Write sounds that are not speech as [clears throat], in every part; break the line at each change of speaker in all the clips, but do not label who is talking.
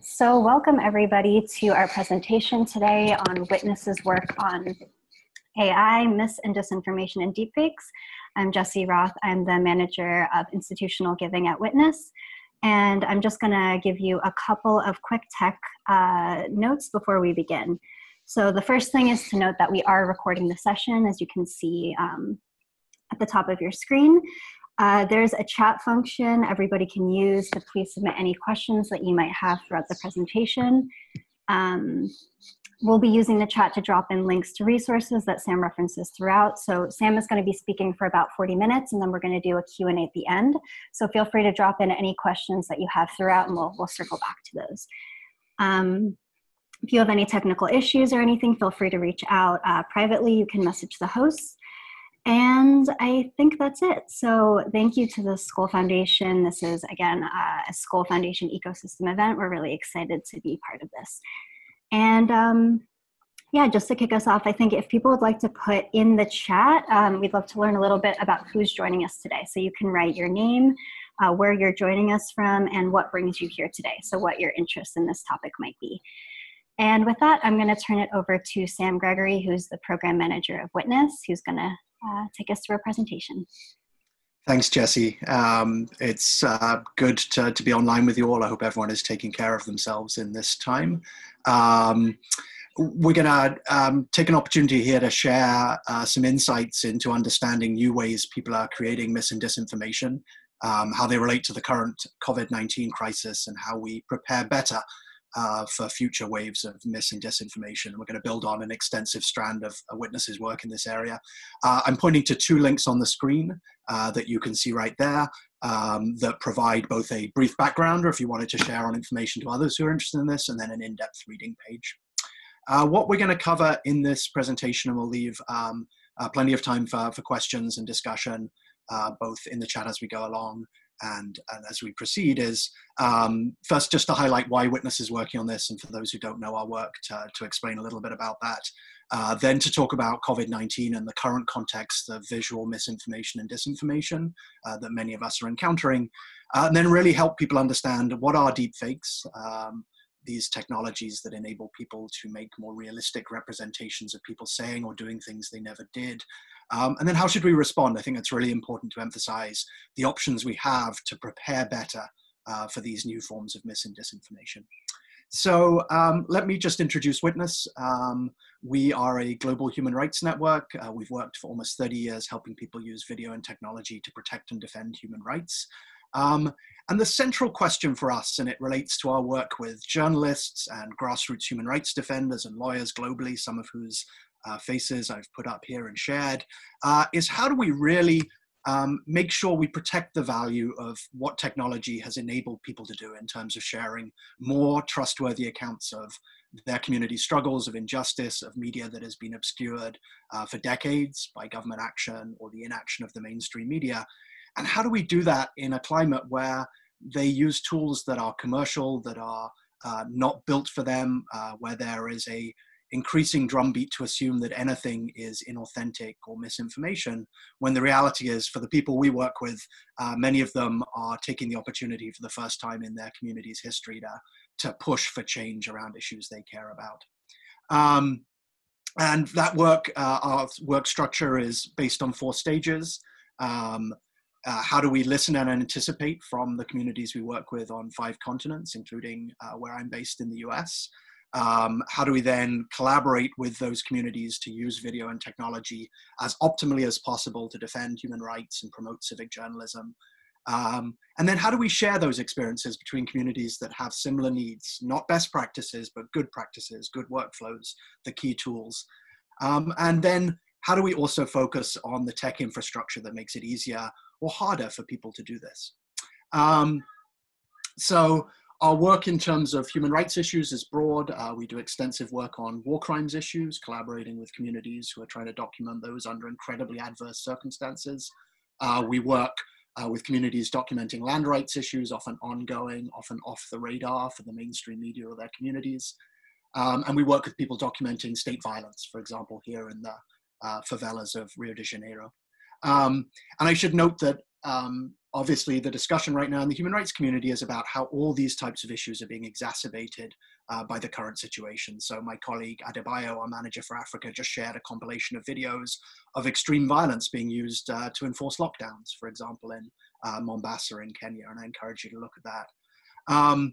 So welcome everybody to our presentation today on Witness's work on AI, mis and disinformation and deepfakes. I'm Jesse Roth. I'm the manager of institutional giving at Witness. And I'm just gonna give you a couple of quick tech uh, notes before we begin. So the first thing is to note that we are recording the session, as you can see um, at the top of your screen. Uh, there's a chat function everybody can use to please submit any questions that you might have throughout the presentation. Um, we'll be using the chat to drop in links to resources that Sam references throughout. So Sam is going to be speaking for about 40 minutes and then we're going to do a Q&A at the end. So feel free to drop in any questions that you have throughout and we'll, we'll circle back to those. Um, if you have any technical issues or anything, feel free to reach out uh, privately. You can message the hosts. And I think that's it. So thank you to the Skoll Foundation. This is, again, uh, a Skoll Foundation ecosystem event. We're really excited to be part of this. And um, yeah, just to kick us off, I think if people would like to put in the chat, um, we'd love to learn a little bit about who's joining us today. So you can write your name, uh, where you're joining us from, and what brings you here today. So what your interest in this topic might be. And with that, I'm going to turn it over to Sam Gregory, who's the program manager of Witness, who's going to uh, take us through a presentation.
Thanks, Jesse. Um, it's uh, good to, to be online with you all. I hope everyone is taking care of themselves in this time. Um, we're going to um, take an opportunity here to share uh, some insights into understanding new ways people are creating mis and disinformation, um, how they relate to the current COVID 19 crisis, and how we prepare better uh, for future waves of mis and disinformation. We're going to build on an extensive strand of uh, Witness's work in this area. Uh, I'm pointing to two links on the screen uh, that you can see right there um, that provide both a brief background or if you wanted to share on information to others who are interested in this, and then an in-depth reading page. Uh, what we're going to cover in this presentation, and we'll leave um, uh, plenty of time for, for questions and discussion, both in the chat as we go along and, and as we proceed is um, first just to highlight why Witness is working on this and for those who don't know our work to, to explain a little bit about that. Uh, then to talk about COVID-19 and the current context of visual misinformation and disinformation uh, that many of us are encountering. Uh, and then really help people understand what are deepfakes, um, these technologies that enable people to make more realistic representations of people saying or doing things they never did. Um, and then how should we respond? I think it's really important to emphasize the options we have to prepare better uh, for these new forms of mis and disinformation. So um, let me just introduce Witness. Um, we are a global human rights network. Uh, we've worked for almost 30 years helping people use video and technology to protect and defend human rights. Um, and the central question for us, and it relates to our work with journalists and grassroots human rights defenders and lawyers globally, some of whose uh, faces I've put up here and shared, uh, is how do we really um, make sure we protect the value of what technology has enabled people to do in terms of sharing more trustworthy accounts of their community struggles, of injustice, of media that has been obscured uh, for decades by government action or the inaction of the mainstream media. And how do we do that in a climate where they use tools that are commercial, that are uh, not built for them, uh, where there is a increasing drumbeat to assume that anything is inauthentic or misinformation, when the reality is for the people we work with, uh, many of them are taking the opportunity for the first time in their community's history to, to push for change around issues they care about. Um, and that work, uh, our work structure is based on four stages. Um, uh, how do we listen and anticipate from the communities we work with on five continents, including uh, where I'm based in the US? Um, how do we then collaborate with those communities to use video and technology as optimally as possible to defend human rights and promote civic journalism? Um, and then how do we share those experiences between communities that have similar needs, not best practices, but good practices, good workflows, the key tools? Um, and then how do we also focus on the tech infrastructure that makes it easier or harder for people to do this? Um, so our work in terms of human rights issues is broad. Uh, we do extensive work on war crimes issues, collaborating with communities who are trying to document those under incredibly adverse circumstances. Uh, we work uh, with communities documenting land rights issues, often ongoing, often off the radar for the mainstream media or their communities. Um, and we work with people documenting state violence, for example, here in the uh, favelas of Rio de Janeiro. Um, and I should note that um, obviously the discussion right now in the human rights community is about how all these types of issues are being exacerbated uh, by the current situation. So my colleague Adebayo, our manager for Africa, just shared a compilation of videos of extreme violence being used uh, to enforce lockdowns, for example, in uh, Mombasa in Kenya, and I encourage you to look at that. Um,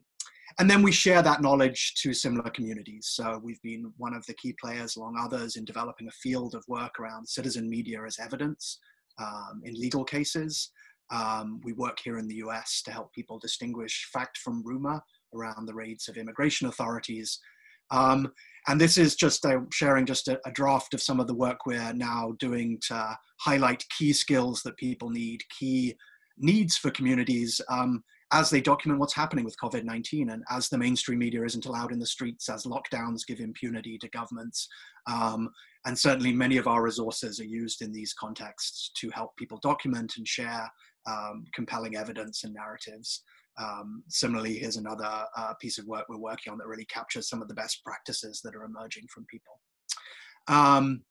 and then we share that knowledge to similar communities. So we've been one of the key players, along others, in developing a field of work around citizen media as evidence um, in legal cases. Um, we work here in the US to help people distinguish fact from rumor around the raids of immigration authorities. Um, and this is just uh, sharing just a, a, draft of some of the work we're now doing to highlight key skills that people need, key needs for communities um, as they document what's happening with COVID 19 and as the mainstream media isn't allowed in the streets, as lockdowns give impunity to governments. Um, and certainly many of our resources are used in these contexts to help people document and share um, compelling evidence and narratives. Um, similarly, here's another uh, piece of work we're working on that really captures some of the best practices that are emerging from people. Um,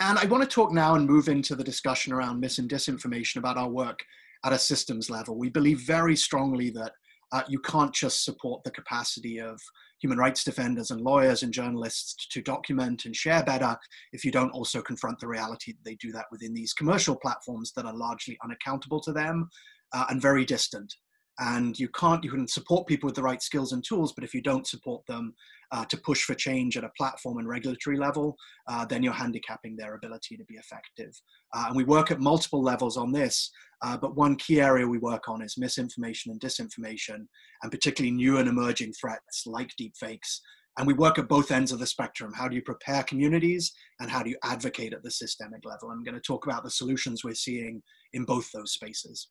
and I want to talk now and move into the discussion around mis and disinformation about our work at a systems level. We believe very strongly that uh, you can't just support the capacity of human rights defenders and lawyers and journalists to document and share better if you don't also confront the reality that they do that within these commercial platforms that are largely unaccountable to them uh, and very distant and you can't you can support people with the right skills and tools but if you don't support them uh, to push for change at a platform and regulatory level uh, then you're handicapping their ability to be effective. Uh, and we work at multiple levels on this uh, but one key area we work on is misinformation and disinformation and particularly new and emerging threats like deepfakes. And we work at both ends of the spectrum. How do you prepare communities and how do you advocate at the systemic level? I'm going to talk about the solutions we're seeing in both those spaces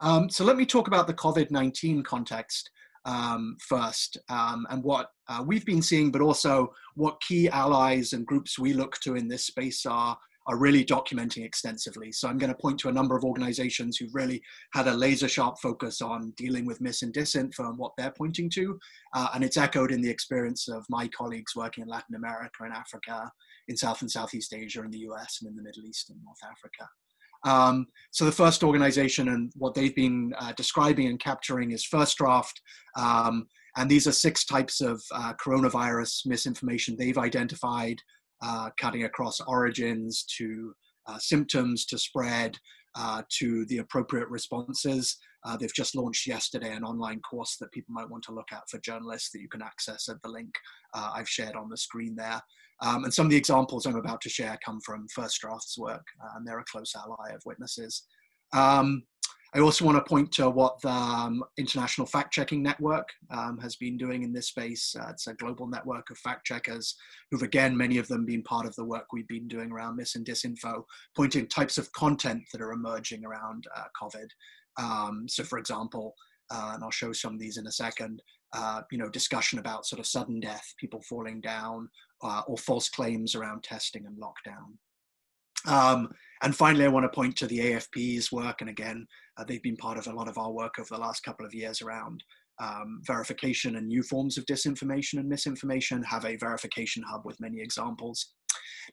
um, so let me talk about the COVID-19 context um, first um, and what uh, we've been seeing, but also what key allies and groups we look to in this space are, are really documenting extensively. So I'm going to point to a number of organizations who've really had a laser sharp focus on dealing with mis and disinfo and what they're pointing to. Uh, and it's echoed in the experience of my colleagues working in Latin America and Africa, in South and Southeast Asia, in the US, and in the Middle East and North Africa. Um, so the first organization and what they've been uh, describing and capturing is First Draft. Um, and these are six types of uh, coronavirus misinformation they've identified, uh, cutting across origins to uh, symptoms to spread uh, to the appropriate responses. Uh, they've just launched yesterday an online course that people might want to look at for journalists that you can access at the link I've shared on the screen there. Um, and some of the examples I'm about to share come from First Draft's work, uh, and they're a close ally of witnesses. Um, I also want to point to what the um, International Fact Checking Network um, has been doing in this space. Uh, it's a global network of fact checkers who've, again, many of them been part of the work we've been doing around mis and disinfo, pointing types of content that are emerging around uh, COVID. Um, so, for example, uh, and I'll show some of these in a second, uh, you know, discussion about sort of sudden death, people falling down, uh, or false claims around testing and lockdown. Um, and finally, I want to point to the AFP's work, and again, uh, they've been part of a lot of our work over the last couple of years around um, verification and new forms of disinformation and misinformation, have a verification hub with many examples.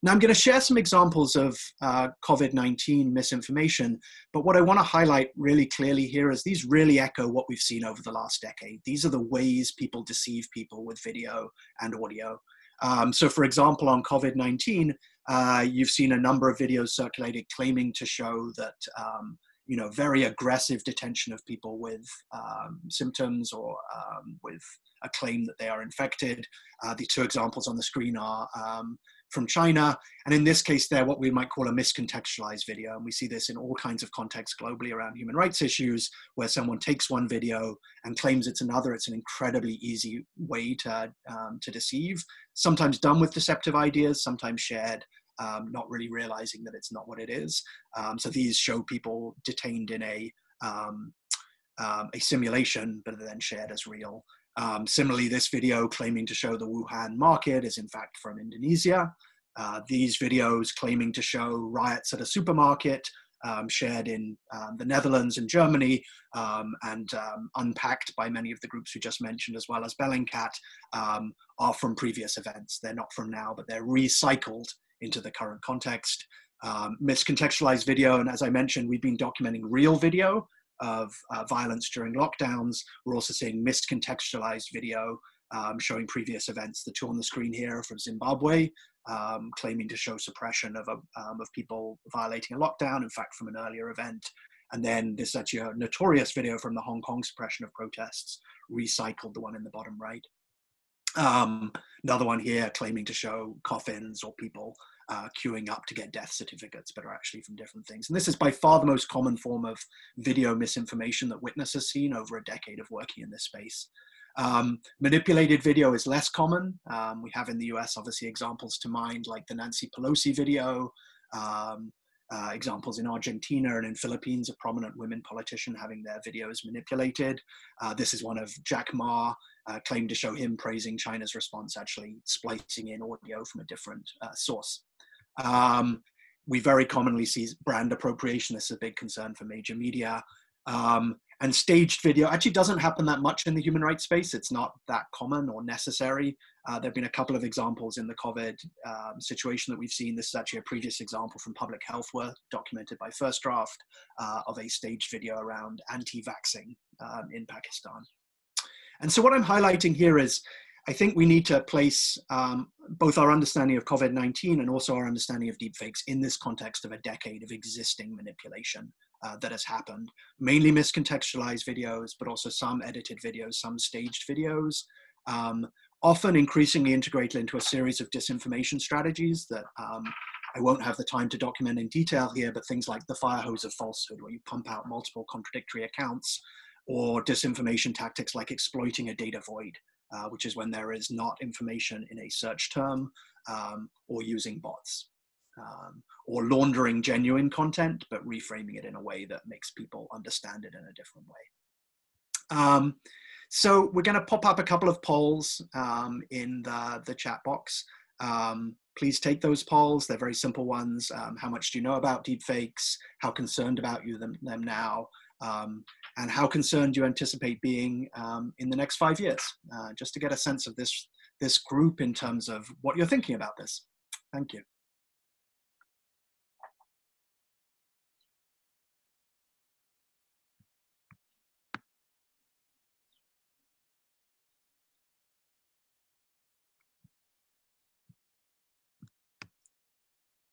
Now, I'm going to share some examples of uh, COVID 19 misinformation, but what I want to highlight really clearly here is these really echo what we've seen over the last decade. These are the ways people deceive people with video and audio. Um, so, for example, on COVID 19, uh, you've seen a number of videos circulated claiming to show that. Um, you know, very aggressive detention of people with um, symptoms or um, with a claim that they are infected. Uh, the two examples on the screen are um, from China. And in this case, they're what we might call a miscontextualized video. And we see this in all kinds of contexts globally around human rights issues, where someone takes one video and claims it's another. It's an incredibly easy way to, um, to deceive, sometimes done with deceptive ideas, sometimes shared. Um, not really realizing that it's not what it is. Um, so these show people detained in a um, um, a simulation, but then shared as real. Um, similarly, this video claiming to show the Wuhan market is in fact from Indonesia. Uh, these videos claiming to show riots at a supermarket um, shared in um, the Netherlands and Germany um, and um, unpacked by many of the groups we just mentioned, as well as Bellingcat, um, are from previous events. They're not from now, but they're recycled into the current context. miscontextualized video. And as I mentioned, we've been documenting real video of uh, violence during lockdowns. We're also seeing miscontextualized video um, showing previous events. The two on the screen here are from Zimbabwe, um, claiming to show suppression of, a, um, of people violating a lockdown, in fact, from an earlier event. And then this actually a notorious video from the Hong Kong suppression of protests, recycled the one in the bottom right. Um, another one here claiming to show coffins or people uh, queuing up to get death certificates, but are actually from different things. And this is by far the most common form of video misinformation that Witness has seen over a decade of working in this space. Um, manipulated video is less common. Um, we have in the US, obviously, examples to mind like the Nancy Pelosi video, um, uh, examples in Argentina and in Philippines, a prominent women politician having their videos manipulated. Uh, this is one of Jack Ma, uh, claimed to show him praising China's response, actually splicing in audio from a different uh, source. Um, we very commonly see brand appropriation. Is a big concern for major media. Um, and staged video actually doesn't happen that much in the human rights space. It's not that common or necessary. Uh, there have been a couple of examples in the COVID um, situation that we've seen. This is actually a previous example from public health work documented by First Draft uh, of a staged video around anti-vaxxing um, in Pakistan. And so what I'm highlighting here is I think we need to place um, both our understanding of COVID 19 and also our understanding of deepfakes in this context of a decade of existing manipulation uh, that has happened. Mainly miscontextualized videos, but also some edited videos, some staged videos, um, often increasingly integrated into a series of disinformation strategies that um, I won't have the time to document in detail here, but things like the fire hose of falsehood, where you pump out multiple contradictory accounts, or disinformation tactics like exploiting a data void uh, which is when there is not information in a search term um, or using bots. Um, or laundering genuine content, but reframing it in a way that makes people understand it in a different way. Um, so we're going to pop up a couple of polls um, in the, the chat box. Um, please take those polls. They're very simple ones. Um, how much do you know about deepfakes? How concerned about you them, them now? Um, and how concerned do you anticipate being um, in the next five years, uh, just to get a sense of this, this group in terms of what you're thinking about this. Thank you.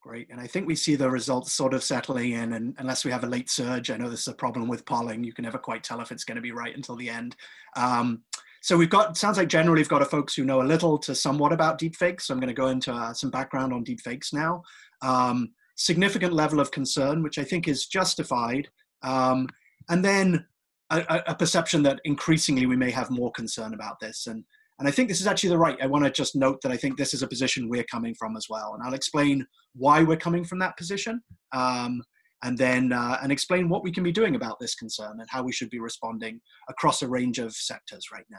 Great, and I think we see the results sort of settling in, and unless we have a late surge, I know this is a problem with polling. You can never quite tell if it's going to be right until the end. Um, so we've got, sounds like generally we've got a folks who know a little to somewhat about deepfakes. So I'm going to go into uh, some background on deepfakes now. Um, significant level of concern, which I think is justified. Um, and then a, a, perception that increasingly we may have more concern about this. And and I think this is actually the right. I want to just note that I think this is a position we're coming from as well. And I'll explain why we're coming from that position. Um, and then uh, and explain what we can be doing about this concern and how we should be responding across a range of sectors right now.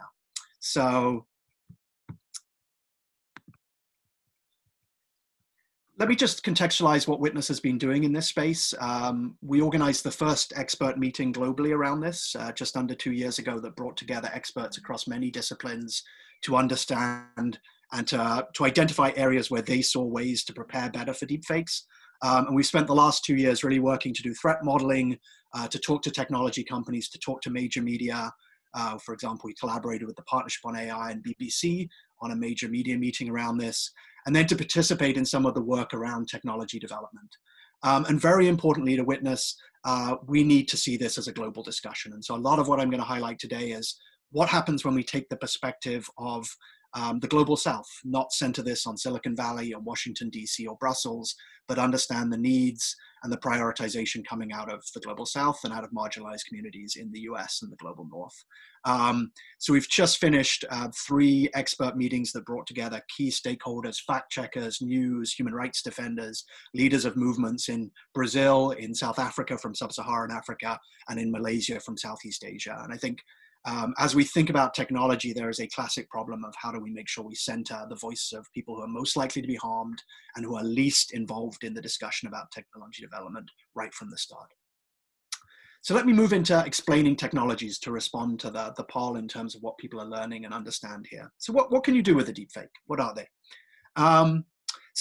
So let me just contextualize what Witness has been doing in this space. Um, we organized the first expert meeting globally around this uh, just under two years ago that brought together experts across many disciplines to understand and to, to identify areas where they saw ways to prepare better for deepfakes. Um, and we've spent the last two years really working to do threat modeling, uh, to talk to technology companies, to talk to major media. Uh, for example, we collaborated with the Partnership on AI and BBC on a major media meeting around this, and then to participate in some of the work around technology development. Um, and very importantly to witness, uh, we need to see this as a global discussion. And so a lot of what I'm going to highlight today is what happens when we take the perspective of um, the global south, not center this on Silicon Valley or Washington, DC or Brussels, but understand the needs and the prioritization coming out of the global south and out of marginalized communities in the US and the global north. Um, so we've just finished uh, three expert meetings that brought together key stakeholders, fact checkers, news, human rights defenders, leaders of movements in Brazil, in South Africa from sub-Saharan Africa, and in Malaysia from Southeast Asia. And I think um, as we think about technology, there is a classic problem of how do we make sure we center the voices of people who are most likely to be harmed and who are least involved in the discussion about technology development right from the start. So let me move into explaining technologies to respond to the, the poll in terms of what people are learning and understand here. So what, what can you do with a deepfake? What are they? Um,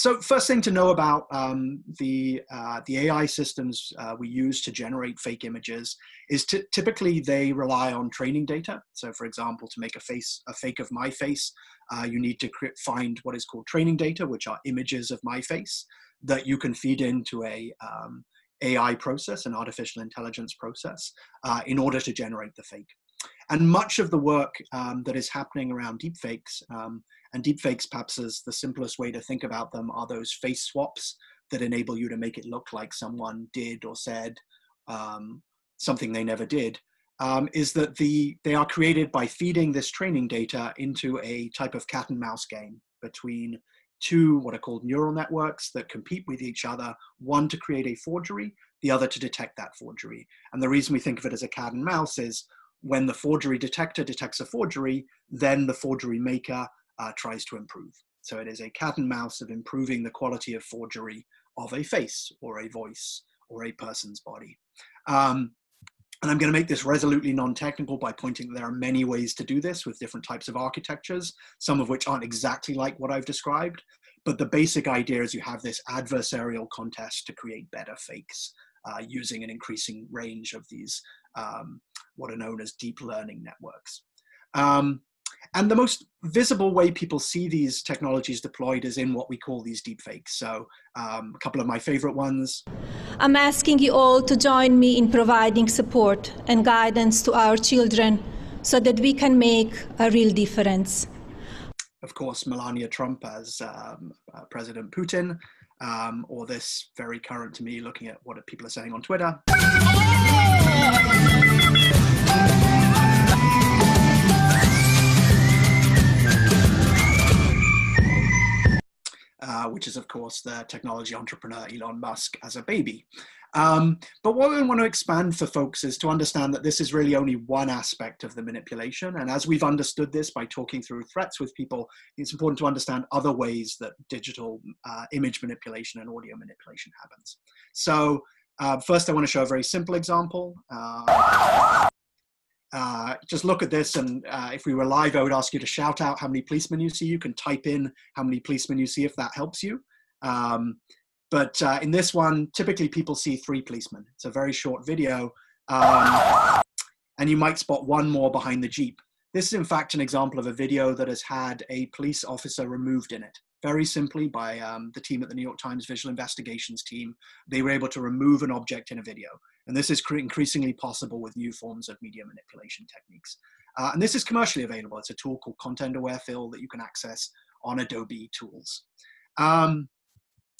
so first thing to know about um, the uh, the AI systems uh, we use to generate fake images is t- typically they rely on training data. So, for example, to make a face a fake of my face, uh, you need to find what is called training data, which are images of my face that you can feed into a um, AI process, an artificial intelligence process, uh, in order to generate the fake. And much of the work um, that is happening around deepfakes, um, and deepfakes perhaps is the simplest way to think about them, are those face swaps that enable you to make it look like someone did or said um, something they never did. Um, is that the they are created by feeding this training data into a type of cat and mouse game between two what are called neural networks that compete with each other, one to create a forgery, the other to detect that forgery. And the reason we think of it as a cat and mouse is when the forgery detector detects a forgery, then the forgery maker uh, tries to improve. So it is a cat and mouse of improving the quality of forgery of a face or a voice or a person's body. Um, and I'm going to make this resolutely non-technical by pointing that there are many ways to do this with different types of architectures, some of which aren't exactly like what I've described. But the basic idea is you have this adversarial contest to create better fakes uh, using an increasing range of these um, what are known as deep learning networks. Um, and the most visible way people see these technologies deployed is in what we call these deepfakes. So, um, a couple of my favorite ones.
I'm asking you all to join me in providing support and guidance to our children so that we can make a real difference.
Of course, Melania Trump as um, uh, President Putin, um, or this very current to me looking at what people are saying on Twitter. Uh, which is, of course, the technology entrepreneur Elon Musk as a baby. Um, but what we want to expand for folks is to understand that this is really only one aspect of the manipulation. And as we've understood this by talking through threats with people, it's important to understand other ways that digital uh, image manipulation and audio manipulation happens. So uh, first, I want to show a very simple example. Uh, uh, just look at this and uh, if we were live, I would ask you to shout out how many policemen you see. You can type in how many policemen you see if that helps you. Um, but uh, in this one, typically people see three policemen. It's a very short video. Um, and you might spot one more behind the Jeep. This is in fact an example of a video that has had a police officer removed in it. Very simply by um, the team at the New York Times Visual Investigations team, they were able to remove an object in a video. And this is increasingly possible with new forms of media manipulation techniques. Uh, and this is commercially available. It's a tool called Content Aware Fill that you can access on Adobe Tools. Um,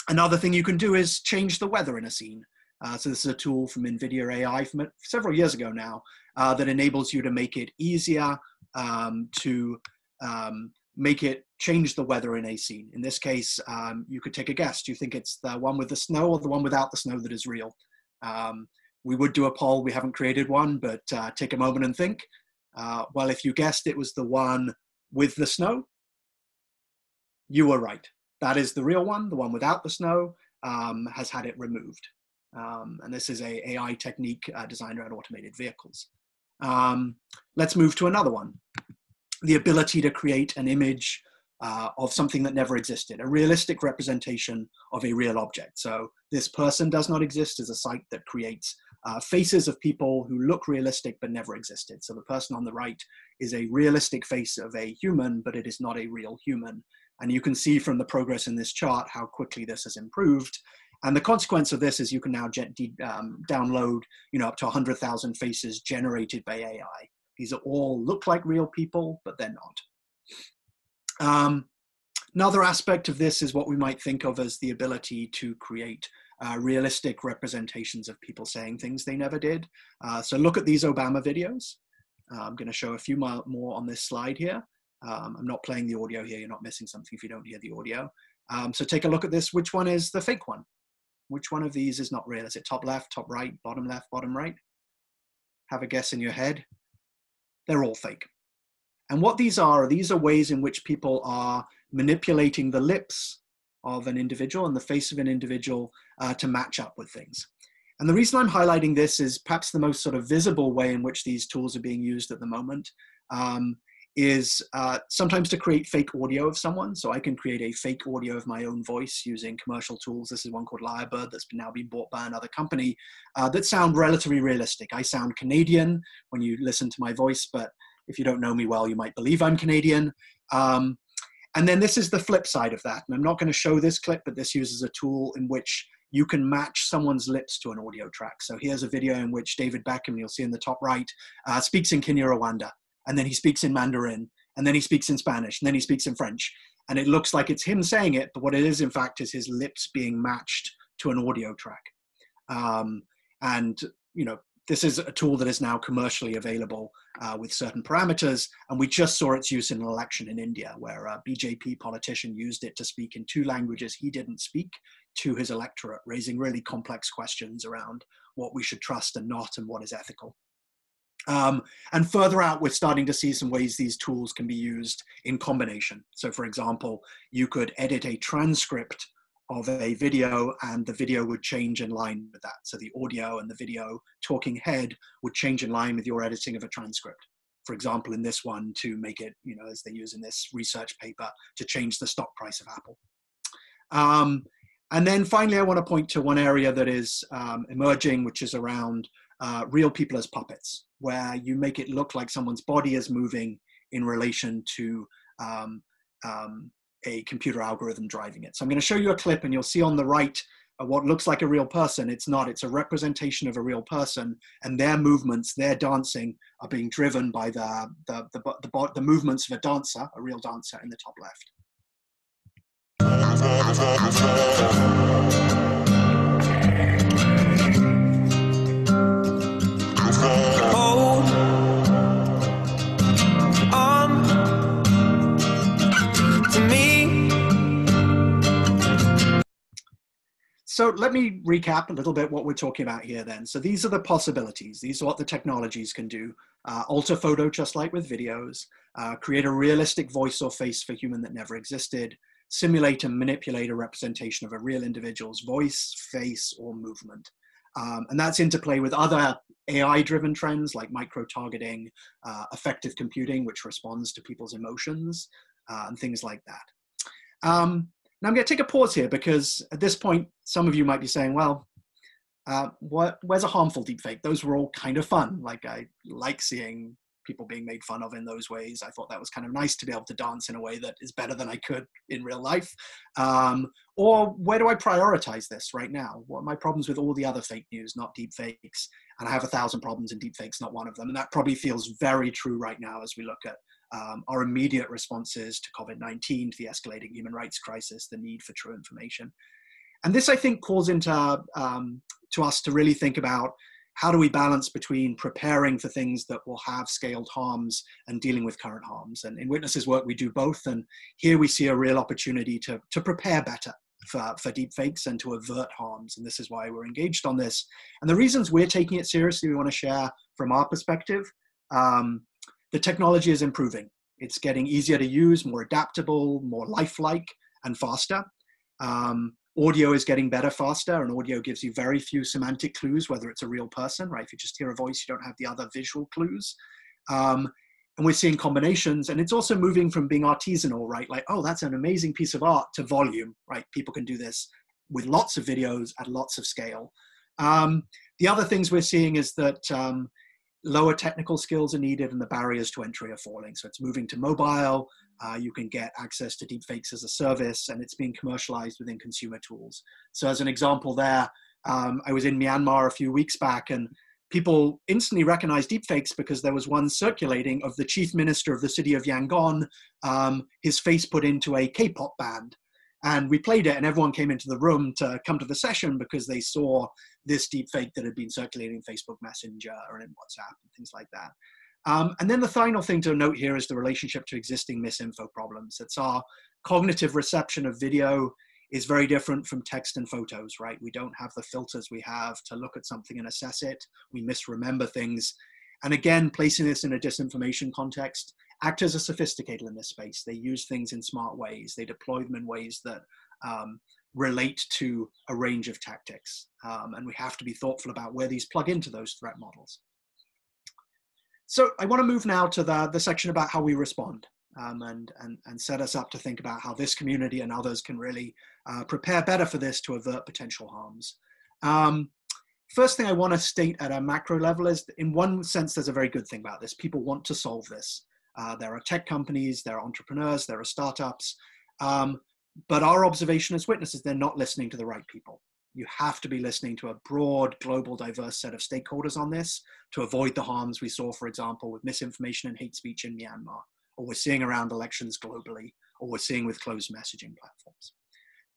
another thing you can do is change the weather in a scene. Uh, so this is a tool from NVIDIA AI from several years ago now uh, that enables you to make it easier um, to um, make it change the weather in a scene. In this case, um, you could take a guess. Do you think it's the one with the snow or the one without the snow that is real? Um, we would do a poll. We haven't created one, but uh, take a moment and think. Uh, well, if you guessed it was the one with the snow, you were right. That is the real one. The one without the snow um, has had it removed. Um, and this is a AI technique uh, designed around automated vehicles. Um, let's move to another one. The ability to create an image uh, of something that never existed, a realistic representation of a real object. So this person does not exist as a site that creates uh, faces of people who look realistic but never existed. So the person on the right is a realistic face of a human, but it is not a real human. And you can see from the progress in this chart how quickly this has improved. And the consequence of this is you can now um, download, you know, up to 100,000 faces generated by AI. These are all look like real people, but they're not. Um, another aspect of this is what we might think of as the ability to create uh, realistic representations of people saying things they never did. Uh, so look at these Obama videos. Uh, I'm going to show a few more on this slide here. Um, I'm not playing the audio here. You're not missing something if you don't hear the audio. Um, so take a look at this. Which one is the fake one? Which one of these is not real? Is it top left, top right, bottom left, bottom right? Have a guess in your head. They're all fake. And what these are, these are ways in which people are manipulating the lips of an individual and the face of an individual uh, to match up with things. And the reason I'm highlighting this is perhaps the most sort of visible way in which these tools are being used at the moment um, is uh, sometimes to create fake audio of someone. So I can create a fake audio of my own voice using commercial tools. This is one called Lyrebird that's now been bought by another company uh, that sound relatively realistic. I sound Canadian when you listen to my voice, but if you don't know me well, you might believe I'm Canadian. Um, and then this is the flip side of that. And I'm not going to show this clip, but this uses a tool in which you can match someone's lips to an audio track. So here's a video in which David Beckham, you'll see in the top right, uh, speaks in Kinyarwanda and then he speaks in Mandarin, and then he speaks in Spanish, and then he speaks in French. And it looks like it's him saying it, but what it is, in fact, is his lips being matched to an audio track. Um, and, you know, this is a tool that is now commercially available uh, with certain parameters. And we just saw its use in an election in India, where a BJP politician used it to speak in two languages he didn't speak to his electorate, raising really complex questions around what we should trust and not and what is ethical. Um, and further out, we're starting to see some ways these tools can be used in combination. So, for example, you could edit a transcript of a video and the video would change in line with that. So, the audio and the video talking head would change in line with your editing of a transcript. For example, in this one, to make it, you know, as they use in this research paper, to change the stock price of Apple. Um, and then finally, I want to point to one area that is um, emerging, which is around uh, real people as puppets, where you make it look like someone's body is moving in relation to um, um, a computer algorithm driving it. So I'm going to show you a clip, and you'll see on the right uh, what looks like a real person. It's not. It's a representation of a real person, and their movements, their dancing, are being driven by the the the, the, the movements of a dancer, a real dancer, in the top left. So let me recap a little bit what we're talking about here then. So these are the possibilities. These are what the technologies can do. Uh, alter photo just like with videos, uh, create a realistic voice or face for human that never existed, simulate and manipulate a representation of a real individual's voice, face, or movement. Um, and that's interplay with other AI-driven trends like micro-targeting, uh, affective computing, which responds to people's emotions, uh, and things like that. Um, now I'm going to take a pause here because at this point, some of you might be saying, well, uh, what, where's a harmful deepfake? Those were all kind of fun. Like I like seeing people being made fun of in those ways. I thought that was kind of nice to be able to dance in a way that is better than I could in real life. Um, or where do I prioritize this right now? What are my problems with all the other fake news, not deep fakes? And I have a thousand problems in deep fakes, not one of them. And that probably feels very true right now as we look at um, our immediate responses to COVID-19, to the escalating human rights crisis, the need for true information. And this, I think, calls into um, to us to really think about how do we balance between preparing for things that will have scaled harms and dealing with current harms? And in Witness's work, we do both. And here we see a real opportunity to, to prepare better for, for deepfakes and to avert harms. And this is why we're engaged on this. And the reasons we're taking it seriously, we want to share from our perspective. Um, the technology is improving. It's getting easier to use, more adaptable, more lifelike, and faster. Um, audio is getting better faster and audio gives you very few semantic clues whether it's a real person right? If you just hear a voice you don't have the other visual clues. Um, and we're seeing combinations and it's also moving from being artisanal right? Like oh that's an amazing piece of art to volume right? People can do this with lots of videos at lots of scale. Um, the other things we're seeing is that um, lower technical skills are needed and the barriers to entry are falling. So it's moving to mobile. Uh, you can get access to deepfakes as a service and it's being commercialized within consumer tools. So as an example there, um, I was in Myanmar a few weeks back and people instantly recognized deepfakes because there was one circulating of the chief minister of the city of Yangon, um, his face put into a K-pop band. And we played it, and everyone came into the room to come to the session because they saw this deep fake that had been circulating in Facebook Messenger and in WhatsApp and things like that. Um, and then the final thing to note here is the relationship to existing misinfo problems. It's our cognitive reception of video is very different from text and photos, right? We don't have the filters we have to look at something and assess it. We misremember things. And again, placing this in a disinformation context, actors are sophisticated in this space. They use things in smart ways. They deploy them in ways that um, relate to a range of tactics. Um, and we have to be thoughtful about where these plug into those threat models. so I want to move now to the, the section about how we respond um, and, and, and set us up to think about how this community and others can really uh, prepare better for this to avert potential harms. Um, first thing I want to state at a macro level is in one sense, there's a very good thing about this. People want to solve this. Uh, there are tech companies, there are entrepreneurs, there are startups. Um, but our observation as witnesses, they're not listening to the right people. You have to be listening to a broad, global, diverse set of stakeholders on this to avoid the harms we saw, for example, with misinformation and hate speech in Myanmar, or we're seeing around elections globally, or we're seeing with closed messaging platforms.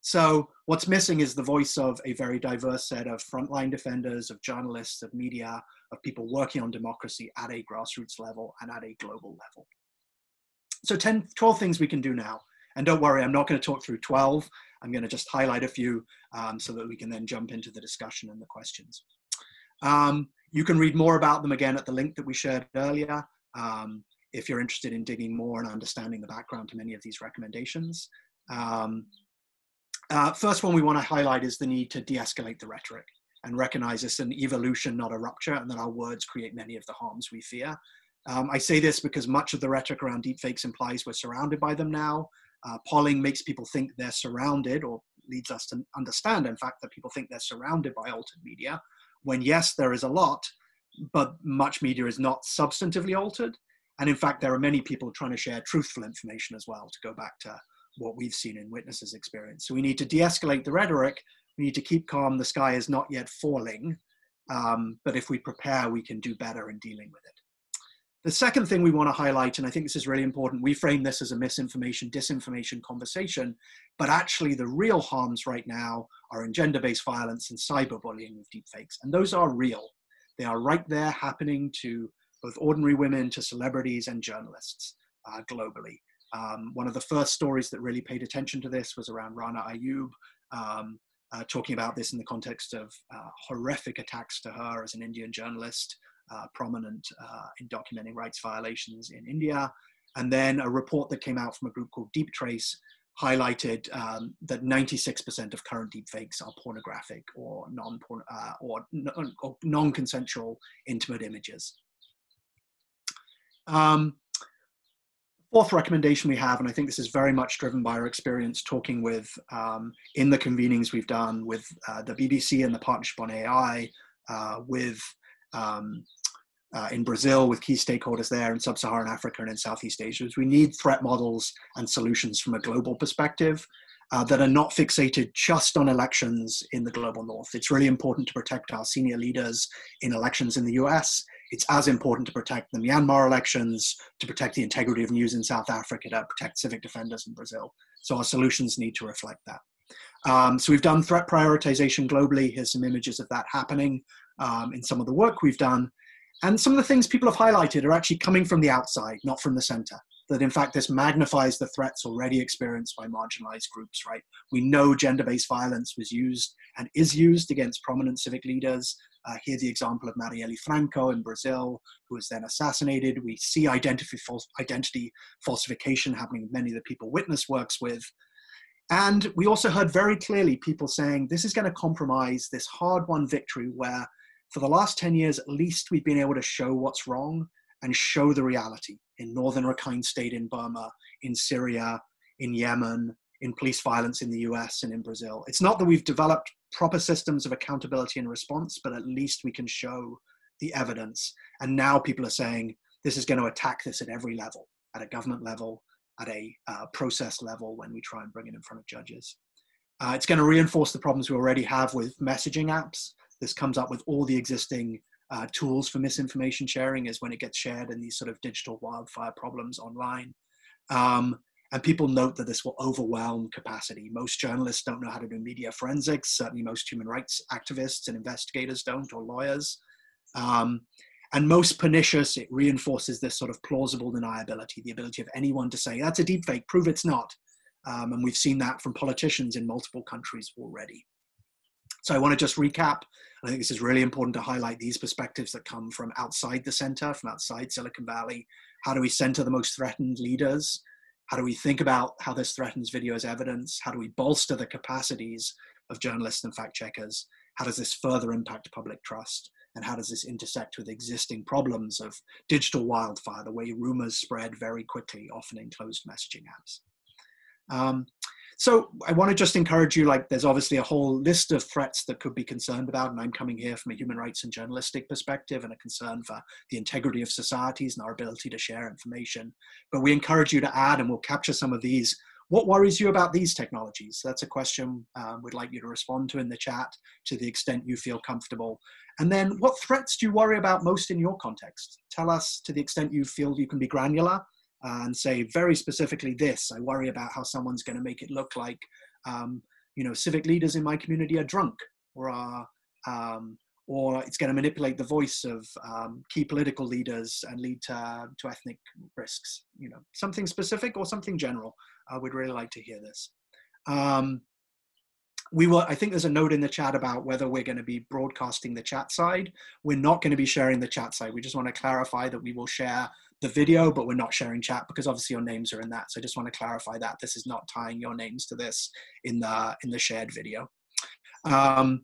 So, what's missing is the voice of a very diverse set of frontline defenders, of journalists, of media, of people working on democracy at a grassroots level and at a global level. So, 10, 12 things we can do now. And don't worry, I'm not going to talk through 12. I'm going to just highlight a few um, so that we can then jump into the discussion and the questions. Um, you can read more about them again at the link that we shared earlier um, if you're interested in digging more and understanding the background to many of these recommendations. Um, uh, first one we want to highlight is the need to de-escalate the rhetoric and recognize it's an evolution, not a rupture, and that our words create many of the harms we fear. Um, I say this because much of the rhetoric around deepfakes implies we're surrounded by them now, uh, polling makes people think they're surrounded, or leads us to understand, in fact, that people think they're surrounded by altered media. When yes, there is a lot, but much media is not substantively altered. And in fact, there are many people trying to share truthful information as well, to go back to what we've seen in Witness's experience. So we need to de escalate the rhetoric. We need to keep calm. The sky is not yet falling. Um, but if we prepare, we can do better in dealing with it. The second thing we want to highlight, and I think this is really important, we frame this as a misinformation, disinformation conversation, but actually the real harms right now are in gender-based violence and cyberbullying with deepfakes, and those are real. They are right there happening to both ordinary women, to celebrities and journalists uh, globally. Um, one of the first stories that really paid attention to this was around Rana Ayyub, um, uh, talking about this in the context of uh, horrific attacks to her as an Indian journalist uh, prominent uh, in documenting rights violations in India. And then a report that came out from a group called Deeptrace highlighted um, that 96% of current deepfakes are pornographic or non uh, or, non-consensual intimate images. Um, fourth recommendation we have, and I think this is very much driven by our experience talking with um, in the convenings we've done with uh, the BBC and the Partnership on AI, uh, with um, uh, in Brazil with key stakeholders there in sub-Saharan Africa and in Southeast Asia is we need threat models and solutions from a global perspective uh, that are not fixated just on elections in the global north. It's really important to protect our senior leaders in elections in the US. It's as important to protect the Myanmar elections, to protect the integrity of news in South Africa, to protect civic defenders in Brazil. So our solutions need to reflect that. Um, so we've done threat prioritization globally. Here's some images of that happening um, in some of the work we've done. And some of the things people have highlighted are actually coming from the outside, not from the center. That in fact, this magnifies the threats already experienced by marginalized groups, right? We know gender based violence was used and is used against prominent civic leaders. Uh, here's the example of Marielle Franco in Brazil, who was then assassinated. We see identity, false, identity falsification happening with many of the people Witness works with. And we also heard very clearly people saying this is going to compromise this hard won victory where for the last 10 years at least we've been able to show what's wrong and show the reality in northern Rakhine state in Burma, in Syria, in Yemen, in police violence in the US and in Brazil. It's not that we've developed proper systems of accountability and response, but at least we can show the evidence. And now people are saying this is going to attack this at every level, at a government level, at a uh, process level when we try and bring it in front of judges. Uh, it's going to reinforce the problems we already have with messaging apps. This comes up with all the existing uh, tools for misinformation sharing is when it gets shared in these sort of digital wildfire problems online. Um, and people note that this will overwhelm capacity. Most journalists don't know how to do media forensics. Certainly most human rights activists and investigators don't, or lawyers. Um, and most pernicious, it reinforces this sort of plausible deniability, the ability of anyone to say, that's a deep fake, prove it's not. Um, and we've seen that from politicians in multiple countries already. So I want to just recap. I think this is really important to highlight these perspectives that come from outside the center, from outside Silicon Valley. How do we center the most threatened leaders? How do we think about how this threatens video as evidence? How do we bolster the capacities of journalists and fact checkers? How does this further impact public trust? and how does this intersect with existing problems of digital wildfire, the way rumors spread very quickly, often in closed messaging apps. Um, so I want to just encourage you, like there's obviously a whole list of threats that could be concerned about, and I'm coming here from a human rights and journalistic perspective and a concern for the integrity of societies and our ability to share information. But we encourage you to add, and we'll capture some of these. What worries you about these technologies? That's a question um, we'd like you to respond to in the chat to the extent you feel comfortable. And then what threats do you worry about most in your context? Tell us to the extent you feel you can be granular and say very specifically this i worry about how someone's going to make it look like um, you know civic leaders in my community are drunk or are um, or it's going to manipulate the voice of um, key political leaders and lead to, to ethnic risks you know something specific or something general. I would really like to hear this. Um, we will i think there's a note in the chat about whether we're going to be broadcasting the chat side. We're not going to be sharing the chat side. We just want to clarify that we will share the video, but we're not sharing chat because obviously your names are in that. So I just want to clarify that this is not tying your names to this in the in the shared video. Um,